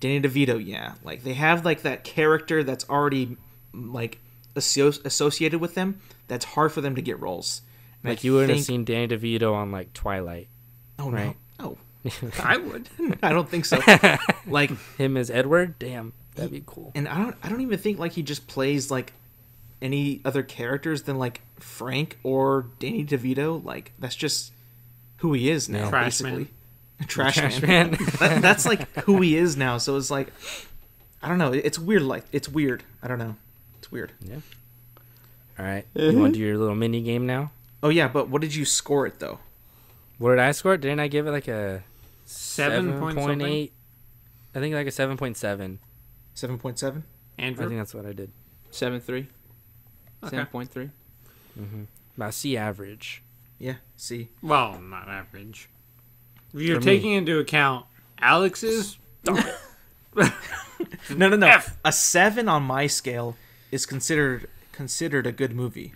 Danny DeVito, yeah. Like they have like that character that's already like asso- associated with them. That's hard for them to get roles. And Like I you wouldn't have seen Danny DeVito on like Twilight. Oh right. no, [laughs] I would. [laughs] I don't think so. [laughs] like, Him as Edward, damn, that'd be cool. and I don't, I don't even think like he just plays like any other characters than like Frank or Danny DeVito. Like that's just who he is now, Trash basically. man. Trash, Trash man. man. [laughs] That- that's like who he is now. So it's like, I don't know. It's weird. Like it's weird. I don't know. It's weird. Yeah. All right, you mm-hmm. want to do your little mini game now? Oh yeah, but what did you score it though? What did I score? Didn't I give it like a Seven point something. eight? I think like a seven point seven. Seven point seven. I think that's what I did. Seven three. Okay. Seven point three. Mm-hmm. About C average. Yeah. See. Well, not average. You're For me. taking into account Alex's. [laughs] [laughs] No, no, no. F. A seven on my scale is considered considered a good movie.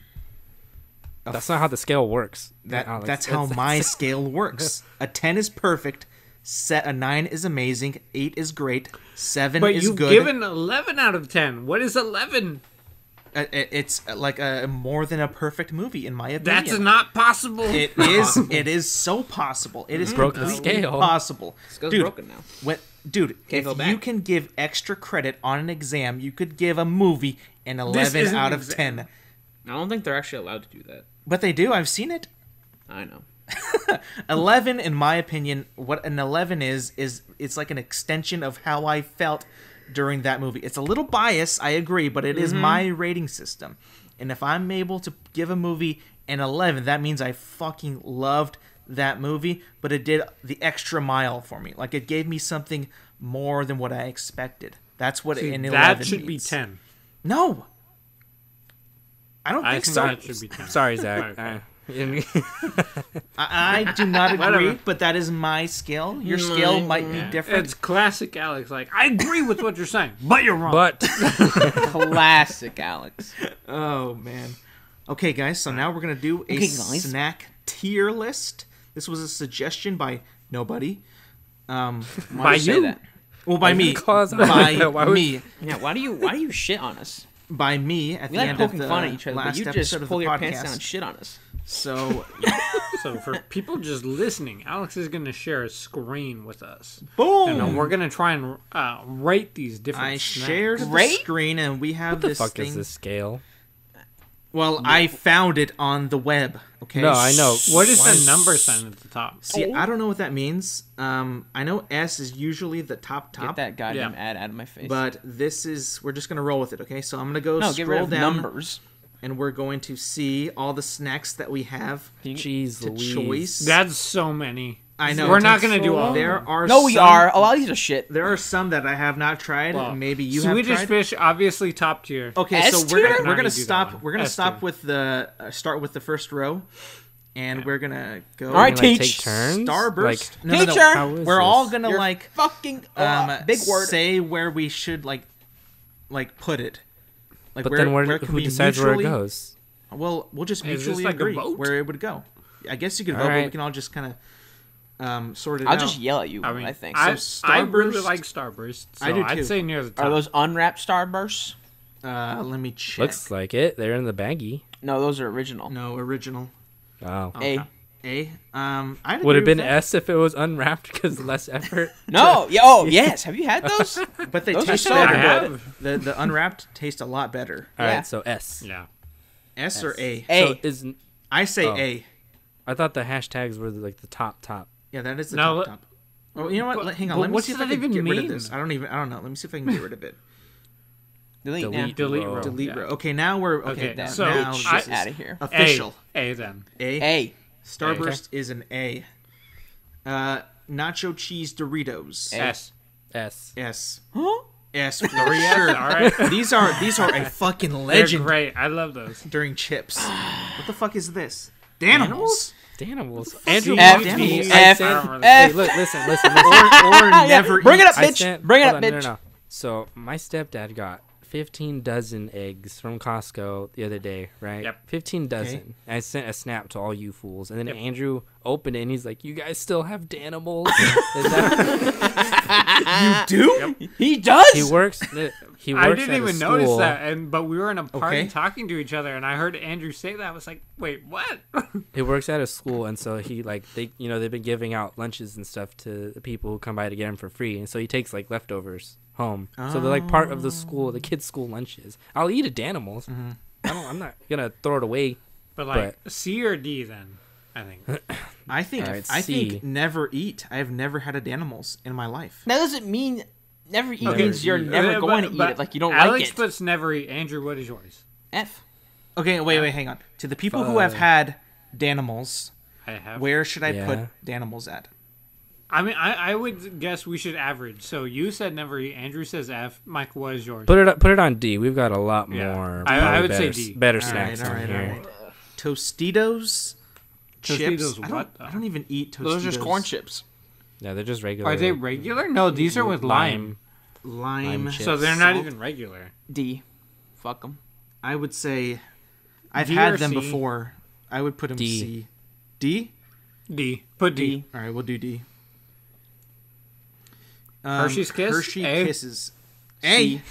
A That's not how the scale works. That Alex. that's how my [laughs] scale works. A ten is perfect. Set a nine is amazing. Eight is great. Seven But is you've good. given 11 out of 10. What is 11? Uh, it- it's like a more than a perfect movie in my opinion. That's not possible. It is. It is so possible. It is Broke the scale. possible. Scale's Dude, broken now. When, dude, Can't if you can give extra credit on an exam, you could give a movie an 11 out of exam. 10. I don't think they're actually allowed to do that. But they do. I've seen it. I know. [laughs] 11 in my opinion, what an 11 is is it's like an extension of how I felt during that movie. It's a little biased, I agree, but it is mm-hmm. my rating system. And if I'm able to give a movie an 11, that means I fucking loved that movie, but it did the extra mile for me. Like it gave me something more than what I expected. That's what See, an 11 that should be 10. No. I don't I think think so. that should be [laughs] 10. Sorry, Zach. Okay. [laughs] I, I do not [laughs] agree, but that is my scale. Your scale might be different. It's classic Alex. Like, I agree with what you're saying, but you're wrong. but [laughs] Classic Alex. Oh man. Okay, guys. So now we're gonna do a Okay, snack tier list. This was a suggestion by nobody. Um, Why By you that? well, by me, Cause- by Why would- me, Yeah. Why do you Why do you shit on us? by me. At We the like end poking of the fun at each other, but last you episode just of the pull your podcast. pants down and shit on us. So, [laughs] So for people just listening, Alex is going to share a screen with us, boom! and then we're going to try and uh, rate these different. I snacks. shared the Great. screen, and we have what the this fuck thing. is this scale? Well, I found it on the web. Okay. No, I know. What is Why- the number sign at the top? See, I don't know what that means. Um, I know S is usually the top top. Get that goddamn Yeah. ad out of my face. But this is we're just gonna roll with it, okay? So I'm gonna go no, get rid scroll of down, numbers. And we're going to see all the snacks that we have Jeez to Louise. choice. That's so many. I know We're not going to do so all. long. There are No, we some- are. A lot of these are shit. There are some that I have not tried. Well, Maybe you have Swedish tried. fish, obviously top tier. Okay, S so we're gonna we're gonna to do that stop. We're gonna S stop with the uh, start with the first row, and we're gonna go. All right, Can, like, Teach. take turns. Starburst. Like, no, no, no. Teacher! We're this? all gonna You're like Fucking um uh, big word. say where we should like like put it. Like But where, then where, where can who be decides where it goes? Well, we'll just Is this mutually like agree where it would go. I guess you could All vote, but we can all just kind of um, sort it out. I'll just yell at you. I I, think. I, So I really like Starburst. So I do I'd too. say near the top. Are those unwrapped starbursts? Uh, let me check. Looks like it. They're in the baggie. No, those are original. no original. Wow. A. A. Um, I'd Would have been that. S if it was unwrapped because less effort. [laughs] No. Yeah. Oh, [laughs] yes. Have you had [laughs] those? but they those taste so better. good. The the unwrapped taste a lot better. All right, Yeah. so S. Yeah. S, or A? A. So is I say Oh. A. I thought the hashtags were like the top top. Yeah, that is the No, top top. Oh, you know what? but- hang on. Let me what see if does I that can even get rid of mean? this. I don't even. I don't know. Let me see if I can get rid of it. Delete. Delete. now. Delete row. row. Delete yeah. row. Okay, now we're okay. Okay, now, so now Get I- this out of here. official. A, A then. A. A. Starburst is an A. Uh, nacho cheese Doritos. A. S. S. S. Huh? S for Three S. sure. All right. These are these are a [laughs] fucking They're legend great. I love those. during chips. [sighs] What the fuck is this? Danimals? Danimals. Andrew F, walked F, me. F, I F, said, F. hey, look, listen, listen, listen. Or, or [laughs] never Bring it up, bitch. sent- Bring it up, on, no, no, no. So my stepdad got 15 dozen eggs from Costco the other day, right? Yep. 15 dozen. I sent a snap to all you fools, and then Yep. Andrew opened it and he's like, "You guys still have Danimals?" [laughs] Is that- [laughs] You do? He does. he works. He works I didn't even notice that, and but we were in a party Okay. talking to each other, and I heard Andrew say that. I was like, "Wait, what?" [laughs] He works at a school, and so he like they, you know, they've been giving out lunches and stuff to the people who come by to get him for free, and so he takes like leftovers home. So they're like part of the school, the kids' school lunches. I'll eat a Danimals. Mm-hmm. I don't. I'm not gonna throw it away. but like C or D then, I think. [laughs] I think All right, I C. think never eat. I have never had a Danimals in my life. That doesn't mean never eat Okay. means you're never Uh, going but- to eat it. Like you don't Alex like it. puts never eat. Andrew, what is yours? F. Okay, wait, wait, hang on. To the people who have had Danimals, I have. where should I Yeah. put Danimals at? I mean, I, I would guess we should average. So you said never eat. Andrew says F. Mike, what is yours? Put it put it on D. We've got a lot Yeah. more. I- I probably would say better, D. Better All snacks right, all on right, here. all right. Tostitos, chips. Tostitos I don't, I don't even eat Tostitos. Those are just corn chips. Yeah, they're just regular. Are they regular? No, these are with lime. Lime. Lime chips. So they're not Salt. even regular. D. Fuck them. I would say I've D had them C? before. I would put them D. C. D? D. Put D. D. All right, we'll do D. Um, Hershey's Kiss? Hershey A? Kisses. A. C.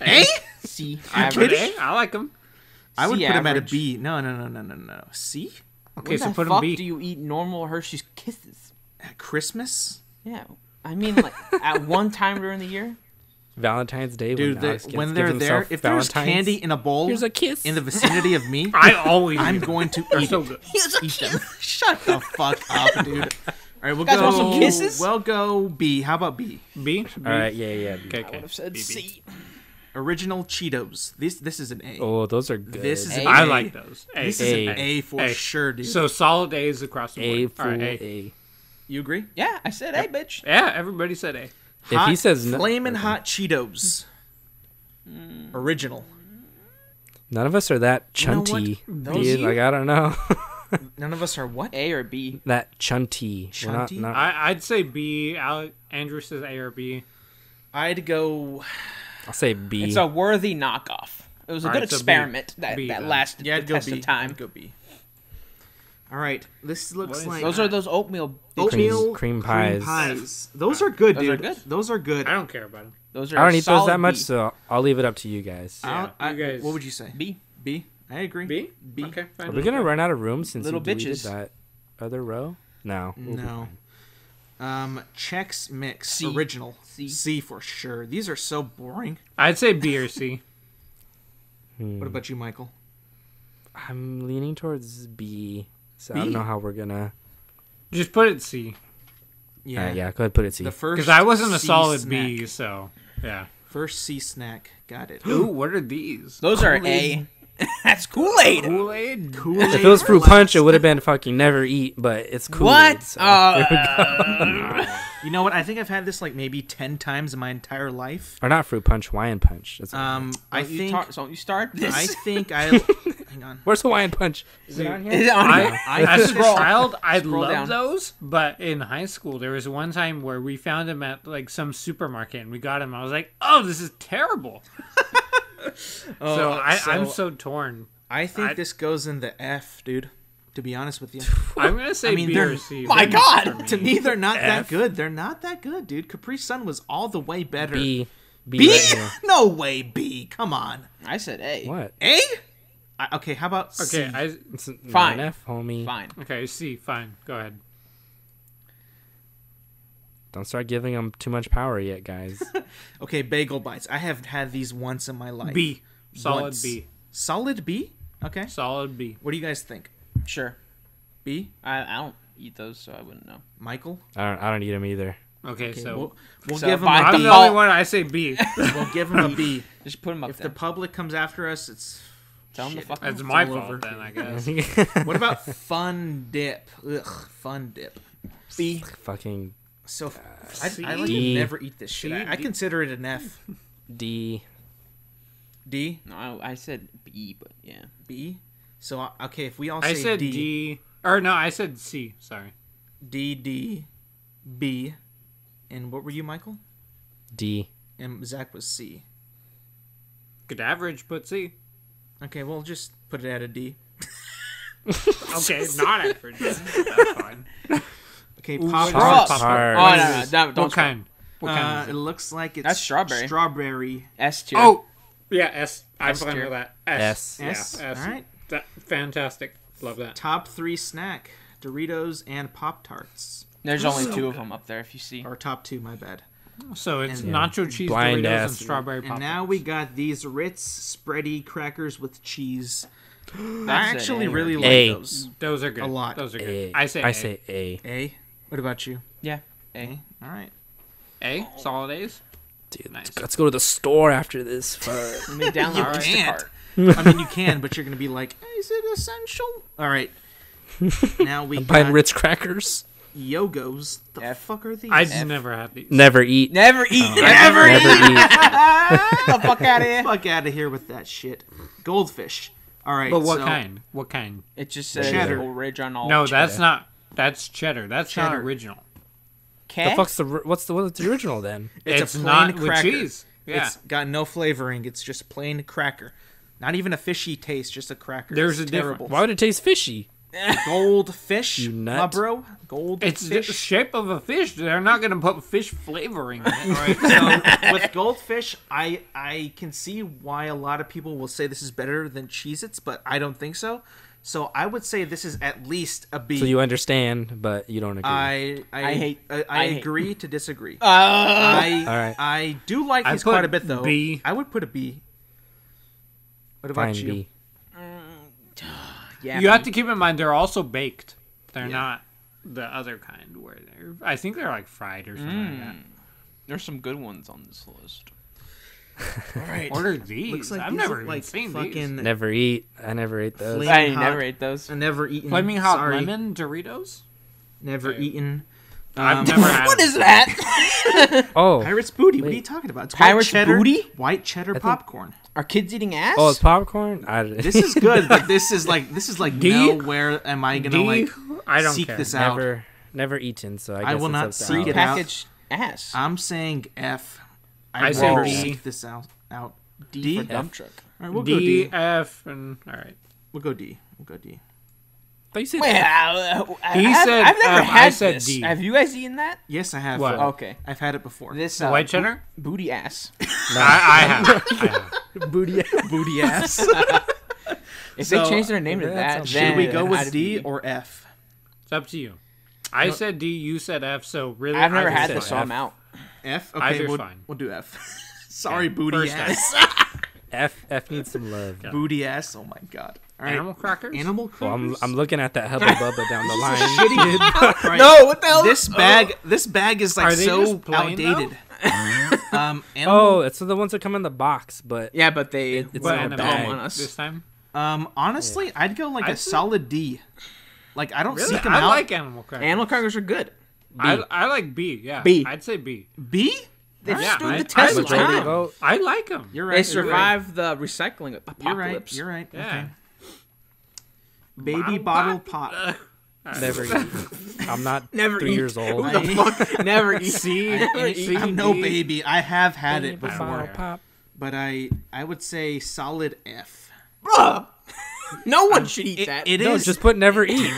A? C. I Average. A. Eh, I like them. I would C put them at a B. No, no, no, no, no, no. C? Okay, When so the put them fuck B. do you eat normal Hershey's Kisses? At Christmas? Yeah. I mean, like at [laughs] one time during the year. Valentine's Day. Dude, when, the, Alex when they're there, himself if there's candy in a bowl here's a kiss. in the vicinity of me, [laughs] I always. I'm going to They're eat so it. good. Eat them. [laughs] Shut the fuck up, dude. All right, we'll Guys go. want some kisses? We'll go B. How about B? B. B? All right, yeah, yeah. Okay, I okay. would have said B, B. C. Original Cheetos. This this is an A. Oh, those are good. This is A. an I A. like those. A. This is an A for A. sure, dude. So solid A's across the a board. full All right, A. A. you agree? Yeah, I said A, bitch. Yeah, everybody said A. If he says no, flaming hot Cheetos. Original. none of us are that You know chunty, dude. you- Like I don't know. [laughs] [laughs] None of us are what? A or B. that chunty. We're not- not- I, I'd say B. Al- Andrew says A or B. I'd go. I'll say B. It's a worthy knockoff. It was a All good right, so B. experiment that, B that then. lasted Yeah, the go test B. of time. I'd go B. All right, this looks like Those are those oatmeal. big oatmeal cream pies. pies. Those are good, Those are dude. good. Those are good. I don't care about them. Those are I don't eat those that much, B. so I'll leave it up to you guys. Yeah, I- you guys- what would you say? B. B. I agree. B. B. Okay. Are we gonna run out of room since Little you deleted bitches. that other row? No. we'll No. Um, Chex Mix C. original. C. C for sure. These are so boring. I'd say B or C. [laughs] What about you, Michael? I'm leaning towards B. So I B? don't know how we're gonna. Just put it C. Yeah, yeah. Go ahead, put it C. The first Because I wasn't a C solid snack. B, so yeah. First C snack. Got it. [gasps] Ooh, what are these? Those are A. [laughs] That's Kool Aid. Kool Aid. Cool. if it was fruit punch, it would have been fucking never eat, but it's cool. What? So. Uh, [laughs] [laughs] You know what? I think I've had this like maybe ten times in my entire life. or not fruit punch, Hawaiian punch. That's Um, I don't you think. tar- so you start this. I think I. hang on. Where's Hawaiian punch? Is it on here? Is it on here? I as a child, I scroll loved down. those, but in high school, there was one time where we found them at like some supermarket, and we got them. I was like, "Oh, this is terrible." [laughs] Oh, so I, I'm so torn. I think I- this goes in the F, dude. To be honest with you, [laughs] I'm gonna say I mean, B they're- or C. My God! me. to me they're not that good. They're not that good, dude. Capri Sun was all the way better. B. B. B? right [laughs] no way, B. Come on. I said A. What? A? I, okay, how about C? Okay, I Fine. F, homie. Fine. okay C. Fine, go ahead. Don't start giving them too much power yet, guys. [laughs] Okay, bagel bites. I have had these once in my life. B. Solid Once. B. Solid B? Okay. Solid B. What do you guys think? Sure. B? I, I don't eat those, so I wouldn't know. Michael? I don't. I don't eat them either. Okay, Okay, so we'll, we'll So give him by a I'm B. the only one. I say B. [laughs] We'll give him a B. [laughs] Just put them up If there. the public comes after us, it's Tell them the shit. fuck That's off. my all fault over. then, I guess. What about fun dip? Ugh, fun dip. B. Fucking So I, I like D. to never eat this shit. I consider it an F. D. D, No, I, I said B, but yeah. B. So uh, okay, if we all say I said D, D. Or no, I said C. Sorry. D, D, B, and what were you, Michael? D. And Zach was C. Good average, but C. Okay, well just put it at a D. [laughs] Okay, not average. [laughs] That's fine. Okay, Ooh, pop Tarts. is- Tarts. Oh, what no, is no, this? don't- don't What kind? Uh, kind? it is it? looks like it's That's strawberry. Strawberry. S tier. Oh, yeah, S. I'm S fine tier. with that. S. S. S? Yeah, S. Alright. That, fantastic. Love that. Top three snack: Doritos and Pop Tarts. There's only two of them up there if you see. Or top two, my bad. So it's And- nacho cheese Blind Doritos and ass. strawberry And pop. now we got these Ritz spready crackers with cheese. I actually A really like A. those. Those are good. A lot. Those are good. A. I say I A. say A. A. What about you? Yeah. A. A. All right. A. Oh. Solid A's. Dude, Nice. let's go to the store after this. Fuck. Let me download Alright. Instacart. I mean, you can, but you're gonna be like, is it essential? All right. [laughs] Now we Buying got Ritz crackers. Yogos. The F. fuck are these? I just never had these. Never eat. Never eat. Oh. Never eat. Never eat. [laughs] the fuck out of here. fuck out of here with that shit. Goldfish. All right. But what so- kind? What kind? It just says Cheddar. original. No, that's not. That's cheddar. That's not original. Okay. The fuck's the what's the what's the original then? It's, [laughs] It's a plain not with cracker. cheese. Yeah. It's got no flavoring. It's just plain cracker. Not even a fishy taste, just a cracker. There's It's a difference. Why would it taste fishy? [laughs] Goldfish, You my nut. bro. Goldfish. It's the shape of a fish. They're not going to put fish flavoring in it. All [laughs] right, so with goldfish, I I can see why a lot of people will say this is better than Cheez-Its, but I don't think so. So I would say this is at least a B. So you understand, but you don't agree. I, I I hate- I, I, I hate- agree to disagree. Uh, [laughs] I Alright. I do like I these quite a bit though. B. I would put a B. What about Fine you? B. yeah. You have to keep in mind they're also baked. They're Yeah. not the other kind where they're. I think they're like fried or something like that. There's some good ones on this list. All right. [laughs] Order these. Looks like I've these never look even like seen fucking these. Never eat. I never ate those. Flaming I hot. never ate those. I never eaten. Flaming hot Sorry, lemon Doritos. Never Okay. eaten. I've Um, never [laughs] had. What them. is that? [laughs] Oh, Pirates booty. What are Wait. you talking about? It's Pirates white cheddar, booty? White cheddar think- popcorn. Are kids eating ass? oh, it's popcorn. I, This is good, but this is like this is like D? no. Where am I gonna D? like I don't seek care. this out? never, never eaten. So I, I guess will it's not up to seek Alex. it out. Packaged ass. I'm saying F. I I'd say D. seek this out. Out. D, D? for dump truck. All right, we'll go D, D. F, and all right. We'll go D. We'll go D. But you said Wait, F. uh, I, He have, said I've never F, I had said this. D. Have you guys eaten that? Yes, I have. What? uh, Okay. I've had it before. This uh, white cheddar. bo- booty ass. [laughs] I, I have. I have. [laughs] booty. booty ass. [laughs] If So, they change their name to that that, then Should we go with D or F? It's up to you. I said D. You said F. So really, I've never I had this, so F. I'm out. F. Okay, Either's we'll, fine. we'll do F. [laughs] Sorry, Yeah, booty first ass. F. [laughs] F needs some love. booty ass. Oh my god. All right. Animal crackers. Animal Well, I'm. I'm looking at that Hubba [laughs] Bubba down the line. Shitty. All right. No, what the hell? This bag. This bag is like so plain, outdated. um. Animal, Oh, it's the ones that come in the box, but Yeah, but they It- it's What all bag. on us. this time? Um. Honestly, I'd go like I a think- solid D. Like I don't Really? seek them I out. I like animal crackers. Animal crackers are good. I, I like B. Yeah. B. I'd say B. B. They've Yeah, stood I- the test I of like time. vote. I like them. You're right. They you're right. survived the recycling apocalypse. You're right. You're right. Yeah. Okay. Baby bottle pop. Uh, [laughs] never eat. I'm not [laughs] Never three eat. years old. Who the [laughs] fuck? Never eat. C. Never eat. I'm no baby. I have had it before. bottle pop. but I I would say solid F. Bruh. No one should eat It, that. it No, is- just put never eat.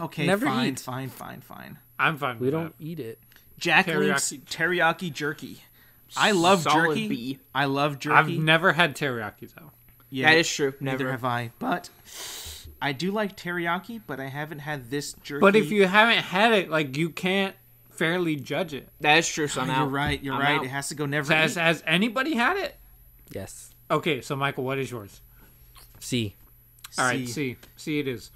okay. never fine, eat. fine, fine, fine. I'm fine. We with don't that. eat it. Jack Teriyaki. Link's teriyaki jerky. I love Solid jerky. B. I love jerky. I've never had teriyaki though. Yeah, that is true. Neither have I. But I do like teriyaki, but I haven't had this jerky. But if you haven't had it, like you can't fairly judge it. That is true. So I'm ah, you're out. right. You're I'm right. out. It has to go never. Has has anybody had it? Yes. Okay, so Michael, what is yours? C. All right, C. see, see, it is.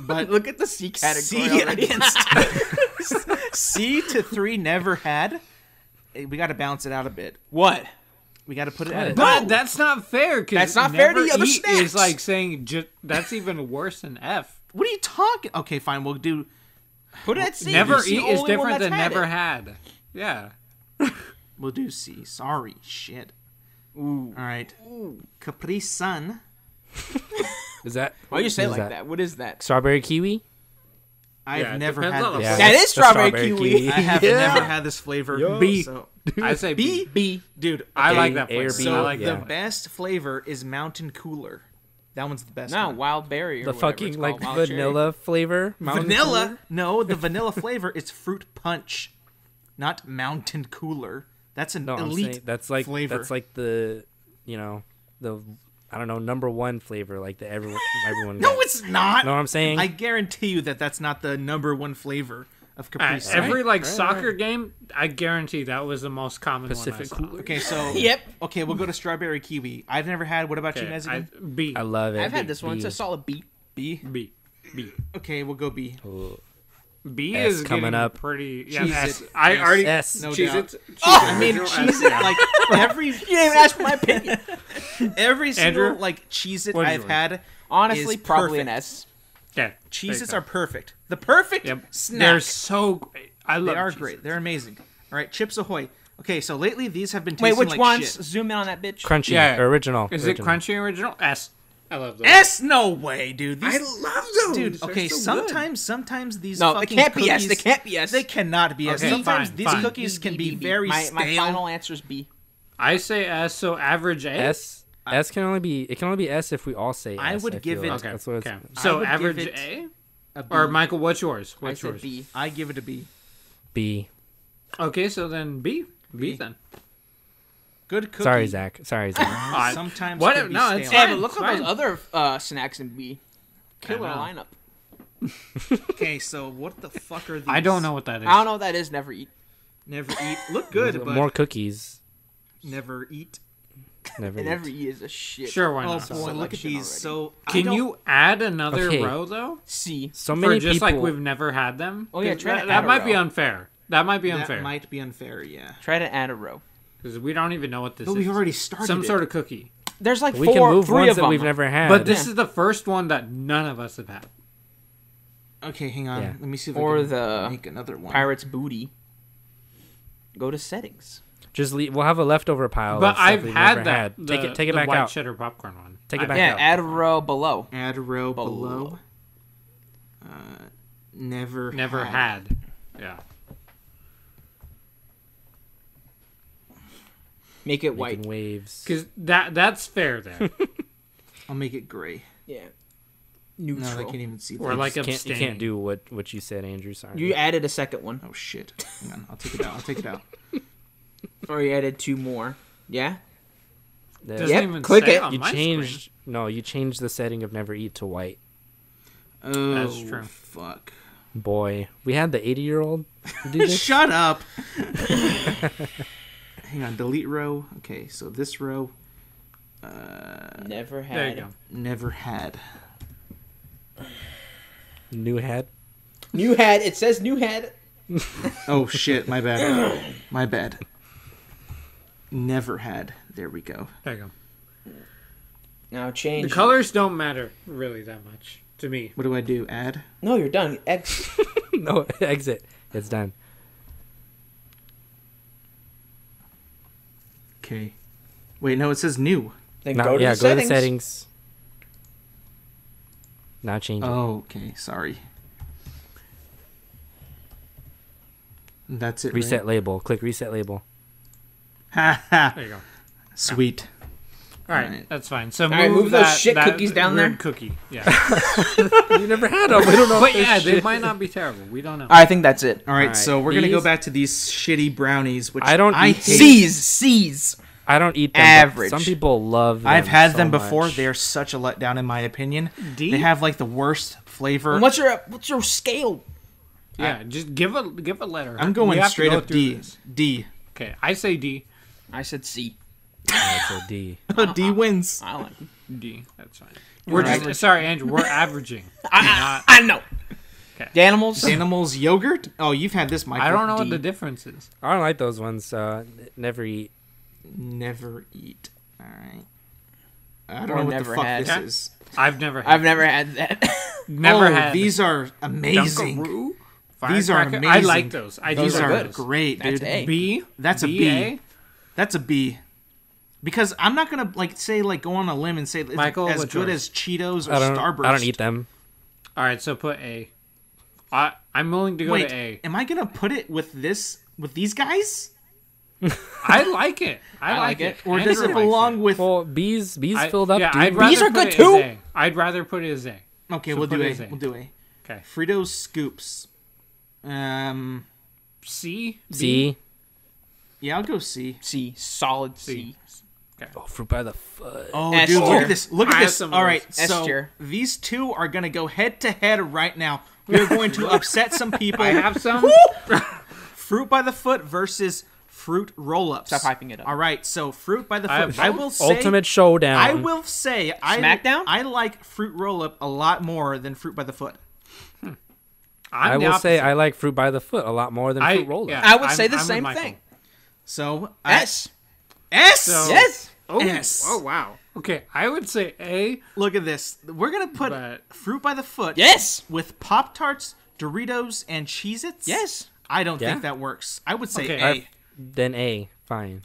But Look at the C category. C already. against [laughs] C to three never had. Eh, We got to balance it out a bit. what? We got to put it at a But that's not fair. Cause That's not fair to the other eat snacks. Is like saying ju- that's even worse than F. What are you talking? Okay, fine. We'll do. Put it at C. never It's the eat is different than had never it. had. Yeah. [laughs] We'll do C. Sorry, shit. Ooh. All right. Capri Sun. [laughs] Is that? Why you say it is like that? What is that? Strawberry kiwi. I've Yeah, never had this. Yeah, that's is the strawberry kiwi. I have Yeah. never had this flavor. B. So, I say B. B. B. Dude, I like that flavor. B. So I like yeah. the best flavor is Mountain Cooler. That one's the best. No, one. wild berry. Or The fucking it's like called, wild cherry. vanilla flavor. Mountain vanilla. Cooler? No, the vanilla flavor is fruit punch, not Mountain Cooler. That's an No, I'm elite saying that's like flavor. that's like the, you know, the I don't know number one flavor like the everyone [laughs] everyone. no, gets. it's not. Know what I'm saying? I guarantee you that that's not the number one flavor of Capri At Sun. every like Right, soccer right. game, I guarantee that was the most common Pacific one I. Cooler. Okay, so [laughs] Yep. Okay, we'll go to strawberry kiwi. I've never had. What about you Okay, guys I. B. I love it. I've had this one. It's B. a solid B. B. B. B. Okay, we'll go B. Ooh. B S is coming up. pretty. Yeah, Cheese S. it. I already. S. No cheese doubt. it. Oh, I mean, Cheez-It like [laughs] every You didn't even ask for my opinion. [laughs] every single Andrew? like Cheez-It I've had. Honestly, is probably an. S. Yeah, Cheeses are perfect. The perfect Yep. snack. They're so great. I love. they are Cheez-Its. great. They're amazing. All right, Chips Ahoy. Okay, so lately these have been Wait, which like ones? shit. Zoom in on that bitch. Crunchy. Yeah. Original. Is original. it crunchy original? S. I love those. S? No way, dude. These, love those. dude. Okay, sometimes, sometimes these No, they fucking can't be S. They can't be S. They cannot be S. Okay, Sometimes fine, these fine. cookies can be very my, stale. my final answer is B. I say S. So average A. S. S can only be it can only be S if we all say I S, would feel give like. it- Okay. That's what it's, okay. I So average it A. A B. Or Michael, what's yours? I What's said yours? B. I give it a B. B. Okay, so then B. B, B. then. Good cookie. Sorry, Zach. Sorry, Zach. [laughs] I- Sometimes What- can be no, it's stale. Yeah, fine. but look at those other uh, snacks in B. Killer lineup. Okay, so what the fuck are these? I don't know what that is. I don't know what that is. Never eat. Never eat. Look good, but More cookies. never eat. Never. [laughs] Eat. never eat is a shit. Sure, why Oh not? boy, look at these. already. So Can you add another Okay. row though? C. So For many just people. like we've never had them. Oh, yeah, try to that, add that a might be unfair. That might be That unfair might be unfair. Yeah. Try to add a row. Because we don't even know what this But is. we already started. Some it. sort of cookie. There's like we four, can move three ones of that them. we've never had. But this Yeah. is the first one that none of us have had. Okay, hang on. Yeah. Let me see if Or I can the make another one. Pirate's booty. Go to settings. just leave, we'll have a leftover pile. but of I've had that. Had. The, Take it. Take it the back white out. cheddar popcorn one. Take it I- back Yeah, out. add a row below. Add a row below. Below. Uh, never. Never had. Yeah. Make it white. Waves. Because that that's fair there. [laughs] I'll make it gray. Yeah. Neutral. No, I can't even see that. Or like You can't, you can't do what what you said, Andrew. Sorry. You added a second one, Oh shit. Hang on. I'll take it out. I'll take it out. [laughs] or you added two more. Yeah. The- Doesn't Yep, even click say it. on you my changed. No, you changed the setting of never eat to white. Oh, That's true. Fuck. Boy, we had the 80 year old. [laughs] Shut up. Hang on. Delete row. Okay, so this row uh, Never Screen. There had. you go. never had. New head. New head. It says new head. [laughs] Oh shit. My bad. My bad. Never had. There we go. There you go. Now change. The colors don't matter really that much to me. What do I do? Add. No, you're done. X. [laughs] no, exit. It's done. Okay. Wait, no. It says new. Then Now, go to yeah, the go settings. to the settings. Now change it. Oh, okay. Sorry. That's it. Reset Right? label. Click reset label. Ha ha. There you go. Sweet. All right, Alright. that's fine. So right, move, move those shit that cookies down weird there. Cookie, [laughs] yeah. you never had them. We don't know. but if they're yeah, they might not be [laughs] terrible. We don't know. I think that's it. All right, Alright, so we're gonna go back to these shitty brownies, which I don't I eat hate. C's, C's. I don't eat them. but Average. Some people love. Them I've had so them before. much. They're such a letdown, in my opinion. D? They have like the worst flavor. And what's your what's your scale? yeah, just give a give a letter. I'm going straight go up D. this. D. Okay, I say D. I said C. That's a D. [laughs] D wins. I like. D. That's fine. We're just average. sorry, Andrew. We're averaging. [laughs] I, I, I know. Okay. Animals. [laughs] Animals yogurt. Oh, you've had this, Michael. I don't know what the difference is. I don't like those ones. Uh, never eat. Never eat. All right. I don't Or know what never the fuck had. this is. I've never. Had, I've never had that. [laughs] never oh, had. these are amazing. These are amazing. I like those. I These do are like good. those. great, That's dude. A. B. That's a B, B. A? That's a B. Because I'm not gonna like say like go on a limb and say it's Michael, as good yours? as Cheetos or I don't. Starburst. I don't eat them. All right, so put A. I I'm willing to go Wait, to A. am I gonna put it with this with these guys, I like it. I, I like like it. it. or Andrew does it likes belong with? Well, bees. Bees I- filled up. Yeah, dude. I'd rather are put good it as too. A. I'd rather put it as A. Okay, so we'll do it A. A. We'll do A. Okay. Fritos scoops. Um, C. D? C. yeah, I'll go C. C. Solid C. C. Oh, fruit by the foot. Oh, S dude, look at this! Look at I this! some of All those. right, S so these two are gonna go head to head right now. We are going to upset some [laughs] people. I have some. [laughs] Fruit by the foot versus fruit roll-ups. Stop hyping it up. All right, so fruit by the I foot. I, will say, Ultimate showdown. I will say, I Smackdown? I like fruit roll-up a lot more than fruit by the foot. Hmm. I'm I the will say. I like fruit by the foot a lot more than I fruit roll yeah, I would I'm- say the I'm same thing. So I- S. S. So- Yes. Oh, S. oh wow. Okay, I would say A. Look at this. We're gonna put But- fruit by the foot. Yes. With Pop Tarts, Doritos, and Cheez-Its. Yes. I don't Yeah? think that works. I would say Okay. A. I- Then A. Fine.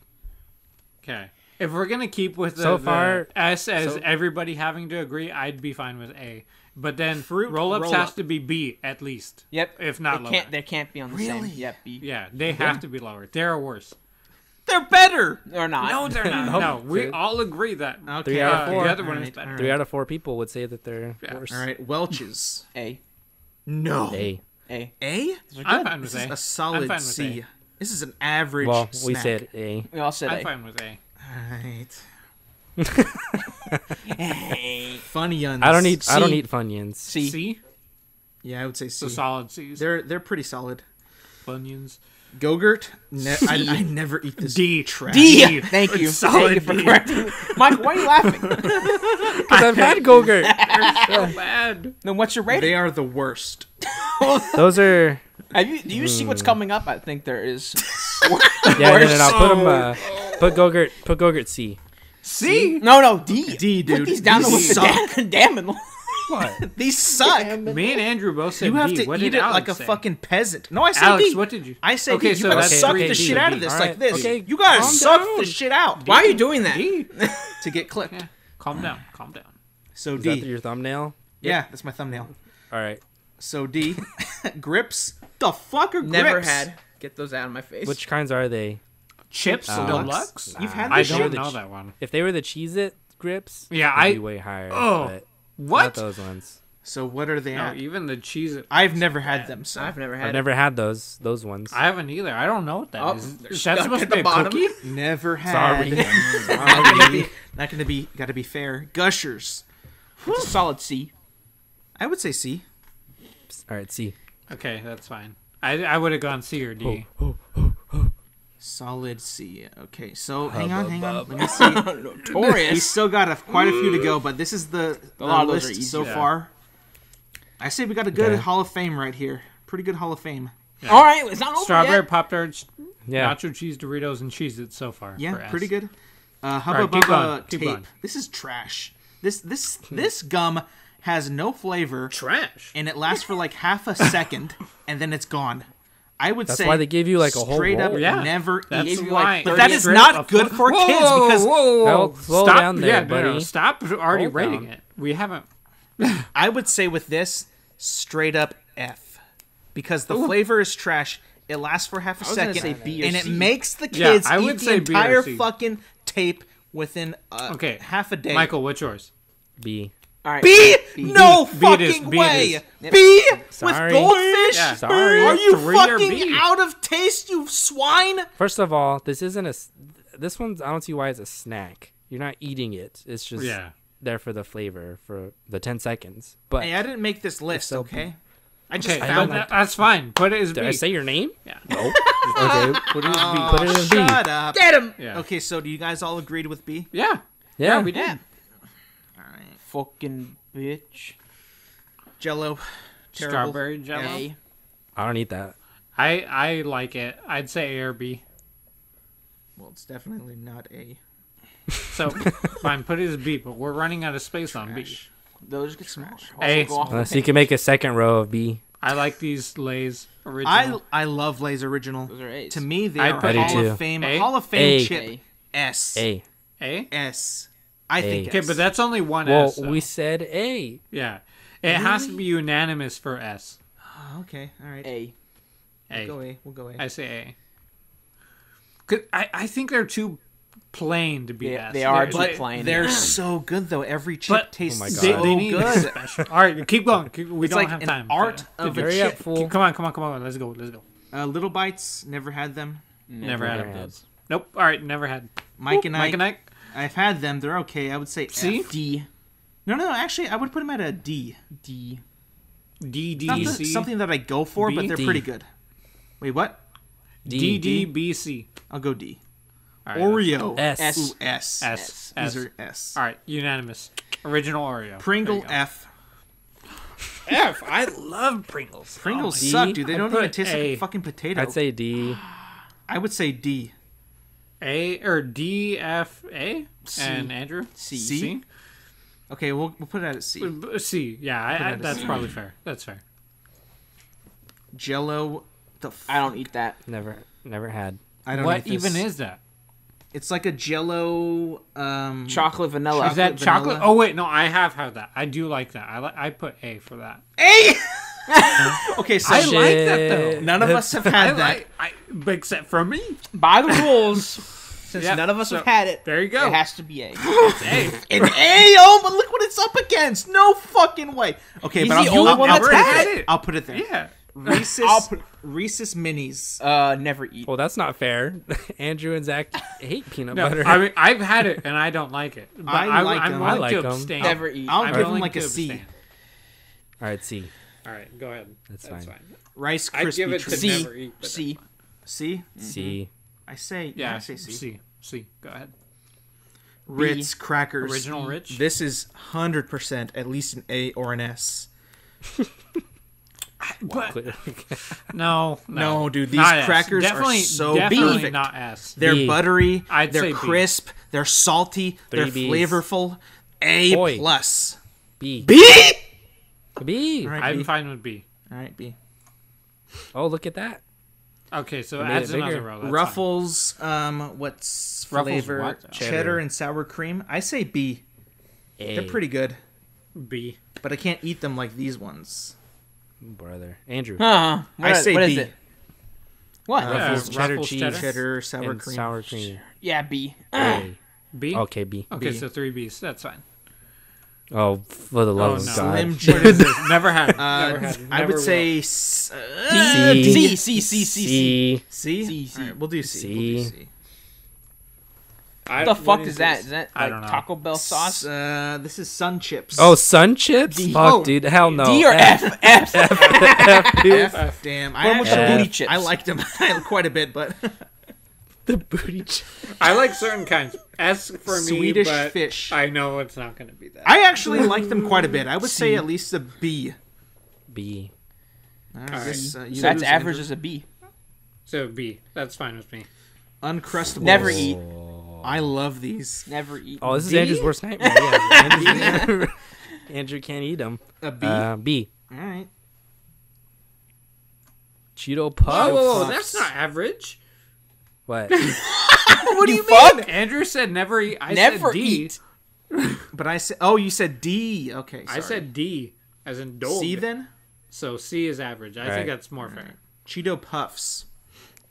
Okay. If we're gonna keep with the, So the far- S as so- everybody having to agree, I'd be fine with A. But then Fruit roll-ups roll-up. has to be B at least. Yep. If not they lower. can't. They can't be on the Really? same. Yep. B. Yeah, they have to be lower. They're worse. They're better. Or not. No, they're not. [laughs] No, no, we dude. all agree that. Okay. Three out of Uh, four. the other one Alright, is better. Three out of four people would say that they're Yeah. worse. All right, Welch's. [laughs] A. No. A. A. A? I'm fine with This is A. a solid fine with C. A. This is an average. Well, we said A. We all said I'm A. fine with A. Alright. [laughs] A. Funyuns. I don't eat. I don't eat Funyuns. C. C. Yeah, I would say C. So solid C's. They're they're pretty solid. Bunions. Gogurt. Ne- I, I never eat this D. trash. D. Thank you. It's Thank solid you for D. correcting me. [laughs] Mike, why are you laughing? [laughs] Because I've had Gogurt. So bad. then what's your rating? They are the worst. Those are. Have you, do you see what's coming up? I think there is. [laughs] Yeah, no, no, no. Put them. Uh, put Gogurt. Put Gogurt C. C. No, no, D. D, dude. Put these down These the suck. damn, damn it. What? [laughs] These suck. Me and Andrew both said You have D. to what eat it Alex like a say? fucking peasant. No, I said Alex, D. what did you? I said Okay, D. You so gotta that's suck three the D. shit out of this All like this. okay, You gotta suck down. the shit out Why are you doing that? D. [laughs] to get clipped. Yeah. Calm down. Calm down. So Is that D. your thumbnail? Yeah, that's my thumbnail. All right. So D. grips. The fuck are Never had. Get those out of my face. Which kinds are they? Chips Uh, deluxe. You've had I don't shit? know that one. If they were the Cheez-It grips, Yeah, I- be way higher. Oh, but not What? those ones. So what are they No, at? even the cheese. I've never had them. So I've never had. I've never had those. Those ones. I haven't either. I don't know what that Oh, is. they're That's stuck supposed at to be the a bottom. cookie. [laughs] never had. Sorry. not. Not gonna be. Got to be fair. Gushers. Solid C. I would say C. All right. C. Okay, that's fine. I, I would have gone C or D. Solid C. Okay, so hang on, hang on. Let me see. [laughs] Notorious. We still got a, quite a few to go, but this is the, the lot of those are list so Yeah. far. I say we got a good Okay. Hall of Fame right here. Pretty good Hall of Fame. All right, it's not over Strawberry yet. Pop Tarts, Yeah. nacho cheese Doritos, and Cheez Its so far. for Yeah, S. pretty good. Uh, Hubba Alright, keep Bubba going, keep tape. going. This is trash. This this this gum has no flavor Trash. and it lasts for like half a second [laughs] and then it's gone. I would That's say why they gave you, like, a whole straight up roll. Yeah, never That's eat. why. like, But that is not good for Whoa, kids because whoa, whoa, whoa. slow stop. down there, yeah, no, no, buddy. stop already Hold rating down. it. We haven't. [laughs] I would say with this straight up F because the flavor is trash. It lasts for half a was second say B or and it makes the Yeah, kids I eat would the say B or entire fucking tape within uh, Okay. half a day. Michael, what's yours? B. All right. B? B. No B fucking B it way. is. B with Sorry. goldfish? Yeah. Sorry. Are you Three fucking out of taste, you swine? First of all, this isn't a. This one's. I don't see why it's a snack. You're not eating it. It's just Yeah. there for the flavor for the ten seconds. But Hey, I didn't make this list, so okay? I just Okay, found but it. that- that's fine. Put it as did B. I say your name? Yeah. [laughs] No. okay. [laughs] Put it as B. Oh, Put it in B. Shut up. Get him. Yeah. Okay, so do you guys all agreed with B? Yeah. Yeah. we did. Yeah. All right. Fucking bitch. Jello. Terrible. Strawberry jello. A. I don't eat that. I I like it. I'd say A or B. Well, it's definitely not A. So [laughs] fine, put it as B. But we're running out of space on B. Those get smashed. A. Also go off Unless you can make a second row of B. I like these Lay's original. I I love Lay's original. Those are A's. To me, they I'd are put a A. Hall of Fame. A? Hall of Fame A. chip. A. S. A. A. S. I think Okay, S. but that's only one Well, S. though. we said A. yeah, it has to be unanimous for S. Oh, okay. All right. A. A. Go A. We'll go A. I say A. 'Cause I I think they're too plain to be They- S. they are They're- too they- plain. They're so good though. Every chip But tastes Oh my They, God. so they need good. All right, keep going. Keep, we It's don't like have an time. art to- of to a Hurry do- up, chip. fool. Come on, come on, come on. Let's go. Let's go. Uh, Little bites. Never had them. Never, had Never of had. those. Nope. All right, never had. Mike and Mike and Ike. I've had them. They're okay. I would say C? F. D. No, no. Actually, I would put them at a D. D. D D Not C something that I go for, but they're D. pretty good. Wait, what? D D D. B C. I'll go D. All right, Oreo. S. S. Ooh, S. S. These S. are S. All right, unanimous. Original Oreo. Pringle There you go. F. F. I love Pringles. Pringles D. suck, dude. They I'd don't even taste like A. a fucking potato. I'd say D. I would say D. A or D F A and Andrew C. C? Okay, we'll, we'll put it at C. C, Yeah, I, I, that's C. probably fair. That's fair. Jello. The f- I don't eat that. Never, never had. I don't What eat this. even is that? It's like a Jello. Um, Chocolate vanilla. Is that Chocolate chocolate? vanilla? Oh wait, no, I have had that. I do like that. I li- I put A for that. A. [laughs] [laughs] okay, so I like that though. None of us have I had that. like, I, except for me. By the rules, [laughs] since Yeah, none of us so- have had it, There you go. it has to be A. [laughs] A. An A. Oh, but look what it's up against. No fucking way. Okay, He's but the I'll, only I'll, one I'll that's put it had it. I'll put it there. Yeah. Reese's. I'll put- Reese's minis. Uh, never eat. Well, that's not fair. Andrew and Zach hate peanut No, butter. I mean I've had it and I don't like it. But I I, like I'm them. willing I like to 'em. abstain. Never eat. I'll I'm give them like a to C. abstain. All right, C. All right, go ahead. That's That's fine. fine. Rice I'd give it to. C. never eat. But C. C. C. Mm-hmm. I say. Yeah, Yeah, I say C. C. C. Go ahead. Ritz crackers. Original Ritz. This is hundred percent at least an A or an S. [laughs] But [laughs] no, no, No, dude, these Not S. crackers are so definitely perfect. not S. They're B. buttery. I'd they're say B. crisp. They're salty. they're Bs. flavorful. A Boy. plus. B. B. B. All right, I'm B. fine with B. All right, B. Oh, look at that. Okay, so made adds it another row. That's Ruffles. Um, what's Ruffles flavor? what? Cheddar. Cheddar. and sour cream. I say B. A. They're pretty good. B. but I can't eat them like these ones. Brother. Andrew. Huh? What, I say what is B. it? What? Yeah, Ruffles, cheddar Ruffles, cheese, cheddar. Cheddar, sour and cream. sour cream. yeah, B. A. [clears throat] B. Okay, B. Okay, B. so three B's. That's fine. Oh, for the love oh, of no. God! [laughs] never had. Uh, never had. I would will. say uh, C. C C Right, we'll do C. C. We'll do C. I, what the fuck is, is that? Is that like Taco Bell sauce? S- uh, this is Sun Chips. Oh, Sun Chips? D- fuck, oh, dude. Hell no. D or F? F. [laughs] F. F. F, F, F, F damn. What I, was actually, booty chips? I liked them [laughs] quite a bit, but the booty chip. I like certain kinds. S for me, Swedish fish. I know it's not going to be that. I actually like them quite a bit. I would say at least a B. B. Uh, right. this, uh, you That's average Andrew. as a B. So B. That's fine with me. Uncrustables. Never eat. I love these. Never eat. Oh, this is D? Andrew's worst nightmare. Yeah, Andrew, [laughs] Andrew can't eat them. A B. Uh, B. All right. Cheeto Puffs. Whoa, whoa, whoa, that's not average. What? [laughs] What do you fuck? Andrew said never eat. I Never said D. eat. [laughs] But I said, oh, you said D. Okay, sorry. I said D, as in dog. C then. So C is average. I Right. think that's more fair. Cheeto Puffs.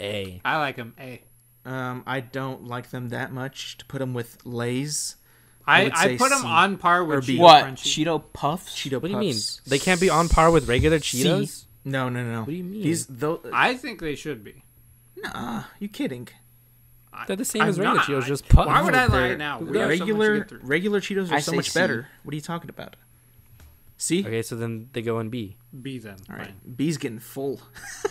A. I like them. A. Um, I don't like them that much to put them with Lay's I, would I, put them C. on par with Or B. Cheeto What? Crunchy. Cheeto puffs? Cheeto What do you mean? They can't be on par with regular C. Cheetos? No, no, no. What do you mean? These, though, I think they should be. Nah, you kidding? They're the same I'm as regular not. Cheetos, just puff. Why would I lie now? We have so regular regular Cheetos are I so much C. better. What are you talking about? See, Okay, so then they go in B. B then. all right. Fine. B's getting full. [laughs]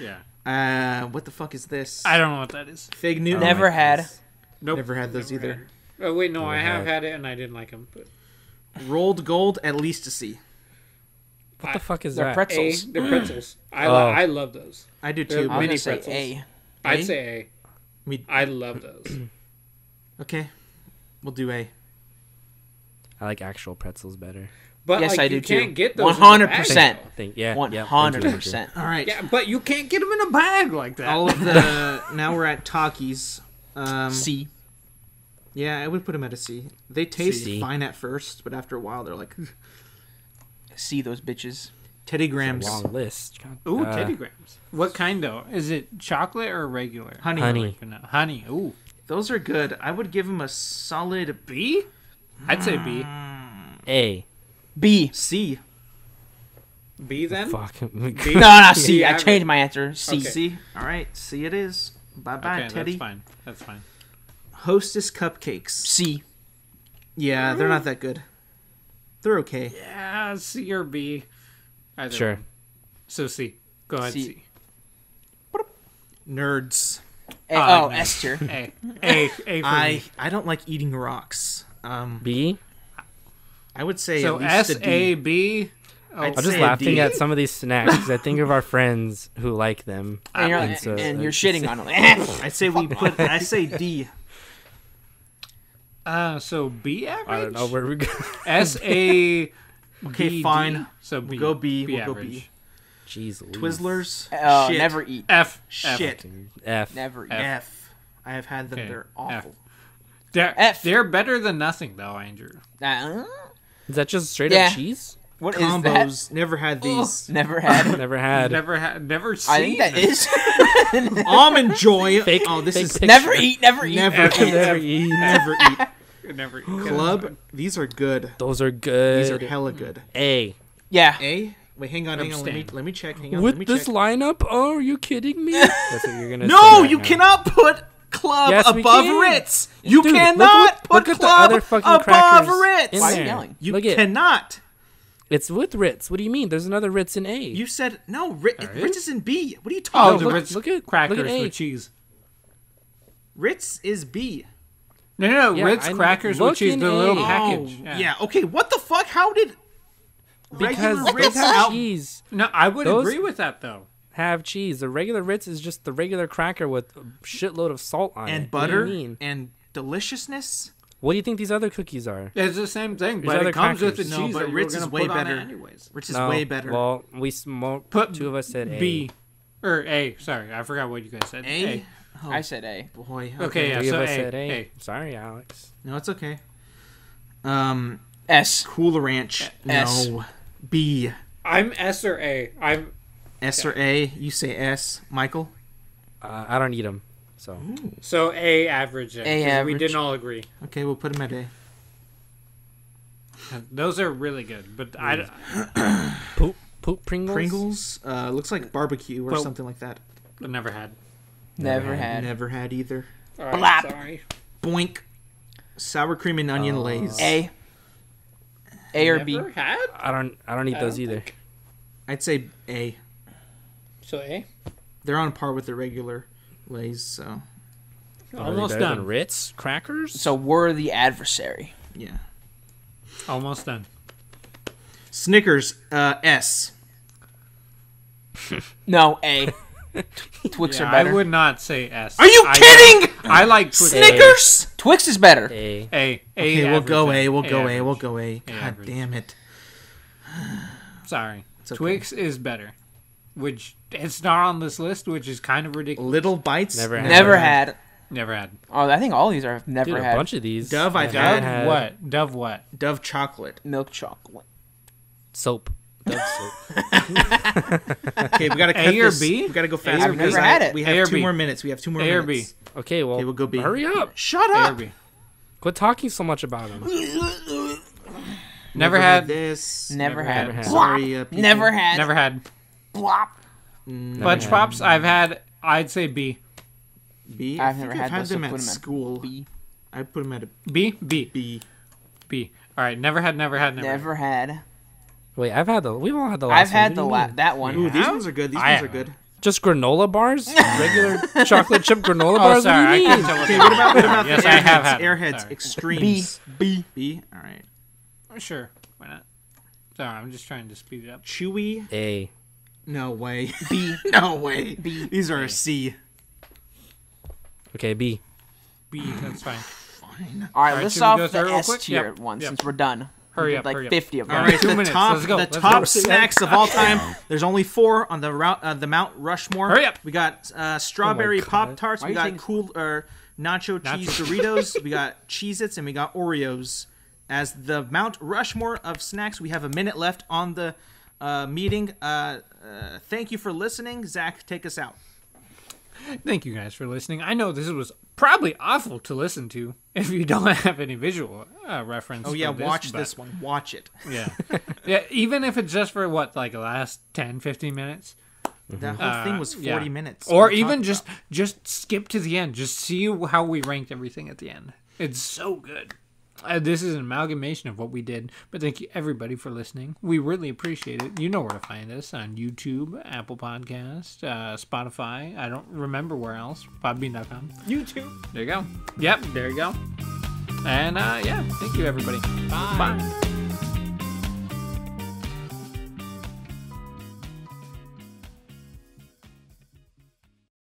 Yeah. Uh, what the fuck is this? I don't know what that is. Fig Newton. Never had. Nope. Never had those Never either. had. Oh wait, no, I have had. had it and I didn't like them. But Rolled gold, at least a C. What the fuck is that? They're that? pretzels. A, they're pretzels. I Oh. I love those. I do too. I'm mini say pretzels. A. I'd say A. Me- I love those. [clears throat] Okay, we'll do A. I like actual pretzels better. But Yes, like, I you do too. can't get those. in a bag, 100%. though. Think, yeah, yeah, one hundred percent. All right. Yeah, but you can't get them in a bag like that. All of the [laughs] now we're at Takis. Um, C. Yeah, I would put them at a C. They taste C. fine at first, but after a while they're like [laughs] C those bitches. Teddy It's a Grahams, long list. God, Ooh, uh, Teddy Grahams. What kind though? Is it chocolate or regular? honey. Honey. Vanilla. Honey. Ooh. Those are good. I would give them a solid B, I'd say B. A. B. C, B then? Fuck. [laughs] [laughs] No, no, C. I average. changed my answer. C. Okay. C. All right, C it is. Bye bye, Okay, Teddy. that's fine. That's fine. Hostess cupcakes. C. Yeah, they're not that good. They're okay. Yeah, C or B. Either Sure. one. So C. Go ahead, C. C. Nerds. A- Ah, oh, no. S tier. A. A. A for I me. I don't like eating rocks. Um, B. I would say So at least S a D. A B. Oh, I'd I'm just laughing at some of these snacks because I think of our friends who like them. And you're, so, and uh, you're shitting on them. [laughs] I say we put. I say D. uh, so B average. I don't know where we go. S A. [laughs] Okay, fine. So B. We'll go B. B we'll go. B. Jeez, Twizzlers. Oh, shit. never eat. F. Shit. F. Never eat. F. F. I have had them. Okay, They're F. awful. They're, F. they're better than nothing, though, Andrew. Uh, Is that just straight Yeah. up cheese? what is Combos. Never had that? these. Never had. [laughs] Never had. Never had. Never seen. I think that them. is. Almond Joy. Fake- oh, this fake is picture. never eat. Never eat. never Never eat. Never eat. Never eat. Never. [gasps] Club. These are good. Those are good. These are hella good. A. Yeah. A. Wait, hang on, hang on. Let me let me check. Hang on. let me With this check. lineup? Oh, are you kidding me? [laughs] That's what you're gonna say No, right you now. cannot put club Yes, above. Ritz. You Dude, look cannot what- put look club other above Ritz. in Why are you yelling? You Look cannot. it's with Ritz. What do you mean? There's another Ritz in A. You said no. Ritz, There Ritz is? is in B. What are you Oh, talking the about? Ritz look at- crackers look at with cheese. Ritz is B. No, no, no. Yeah, Ritz I know. crackers Look with cheese—the little A. package. Oh, yeah. Okay. What the fuck? How did because Ritz have out? cheese. No, I would Those- agree with that though. Have cheese. The regular Ritz is just the regular cracker with a shitload of salt on it. and What do butter you mean? and deliciousness. What do you think these other cookies are? It's the same thing, There's but other it comes with the crackers. No, cheese but that Ritz is way put on it better. anyways. Ritz is No, way better. Well, we smoke. Put two of us said A. B or A. Sorry, I forgot what you guys said. A. Oh, I said A. boy. Okay, yeah. Three so of us A, said A. A. Sorry, Alex. No, it's okay. Um, S. Cooler Ranch. S. No. B. I'm S or A. I'm S or A. You say S. Michael. Uh, I don't eat them. So so A average. Then, A 'cause We didn't all agree. Okay, we'll put him at A. Those are really good, but I [coughs] poop poop Pringles. Pringles. Uh, looks like barbecue or Well- something like that. I've never had. Never had. had. Never had either. All right, Blap. Sorry. Boink. Sour cream and onion Uh, Lay's. A. A or B. Never had. I don't. I don't eat I those don't either. think- I'd say A. So A. They're on par with the regular Lay's, so Are Almost better than done. Ritz crackers. So we're the adversary. yeah. Almost done. Snickers. Uh, S. No, A. [laughs] [laughs] Twix Yeah, are I would not say S. Are you I- kidding? I like Twix. Snickers. Twix is better. A. A. A. Okay, we'll go then. A. We'll go A. We'll go A. God average. damn it. Sorry. Okay. Twix is better. Which it's not on this list, which is kind of ridiculous. Little bites. Never had. Never had. Never had. Oh, I think all these are never Dude, a bunch of these. Dove, I've Never had. Dove what? Dove what? Dove chocolate. Milk chocolate. Soap. Dove soap. [laughs] Okay, we gotta cut A or this. B? We gotta go fast. or because B? I- Never had it. We A have or two B? more minutes. We have two more A or minutes. Okay, well, Okay, we'll go B. hurry up. Shut A or up. B. Quit talking so much about him. Never had. this. Never Never had. had. had. Sorry, uh, people. Never had. Never had. Blop. Fudge pops. I've had. I'd say B. B. I've I never think had I've those, had so them put at 'em at school. B. I put them at a B. B. B. B. All right. Never had. Never had. Never. had. Never had. Wait, I've had the. We've all had the last one. I've had the What do la- that one. Ooh, these ones are good. These I ones are good. Just granola bars? [laughs] Regular chocolate chip granola Oh, bars? sorry. What do you couldn't mean? tell what Okay, what about what about Yes, the I Airheads? have had. Airheads Sorry. Extremes. B. B. All right. Sure. Why not? Sorry, I'm just trying to speed it up. Chewy. A. No way. B. [laughs] no way. B. These are a C. Okay, B. B. That's fine. Fine. All right, right, let's should we off the through S quick? tier Yep, one yep. since we're done. Hurry up, like hurry up. 50 of them. All right, Two the [laughs] minutes. top, Let's go. the Let's top go. snacks of all time. [laughs] There's only four on the route, uh, the Mount Rushmore. Hurry up. We got uh, strawberry Oh pop tarts. We got taking- cool or nacho cheese Nacho. Doritos. [laughs] we got Cheez-Its and we got Oreos. As the Mount Rushmore of snacks, we have a minute left on the uh, meeting. Uh, uh, thank you for listening. Zach, take us out. Thank you guys for listening. I know this was probably awful to listen to if you don't [laughs] have any visual uh, reference. Oh yeah, this, watch but- this one. Watch it. [laughs] Yeah. yeah, even if it's just for what, like the last 10, 15 minutes? That whole thing was 40 Uh, yeah. minutes. Or What are you even just about? just skip to the end. Just see how we ranked everything at the end. It's so good. Uh, this is an amalgamation of what we did, but thank you everybody for listening. We really appreciate it. You know where to find us on YouTube, Apple Podcast, uh, Spotify. I don't remember where else. Podbean.com. YouTube. There you go. Yep, there you go. And uh, yeah, thank you everybody. Bye.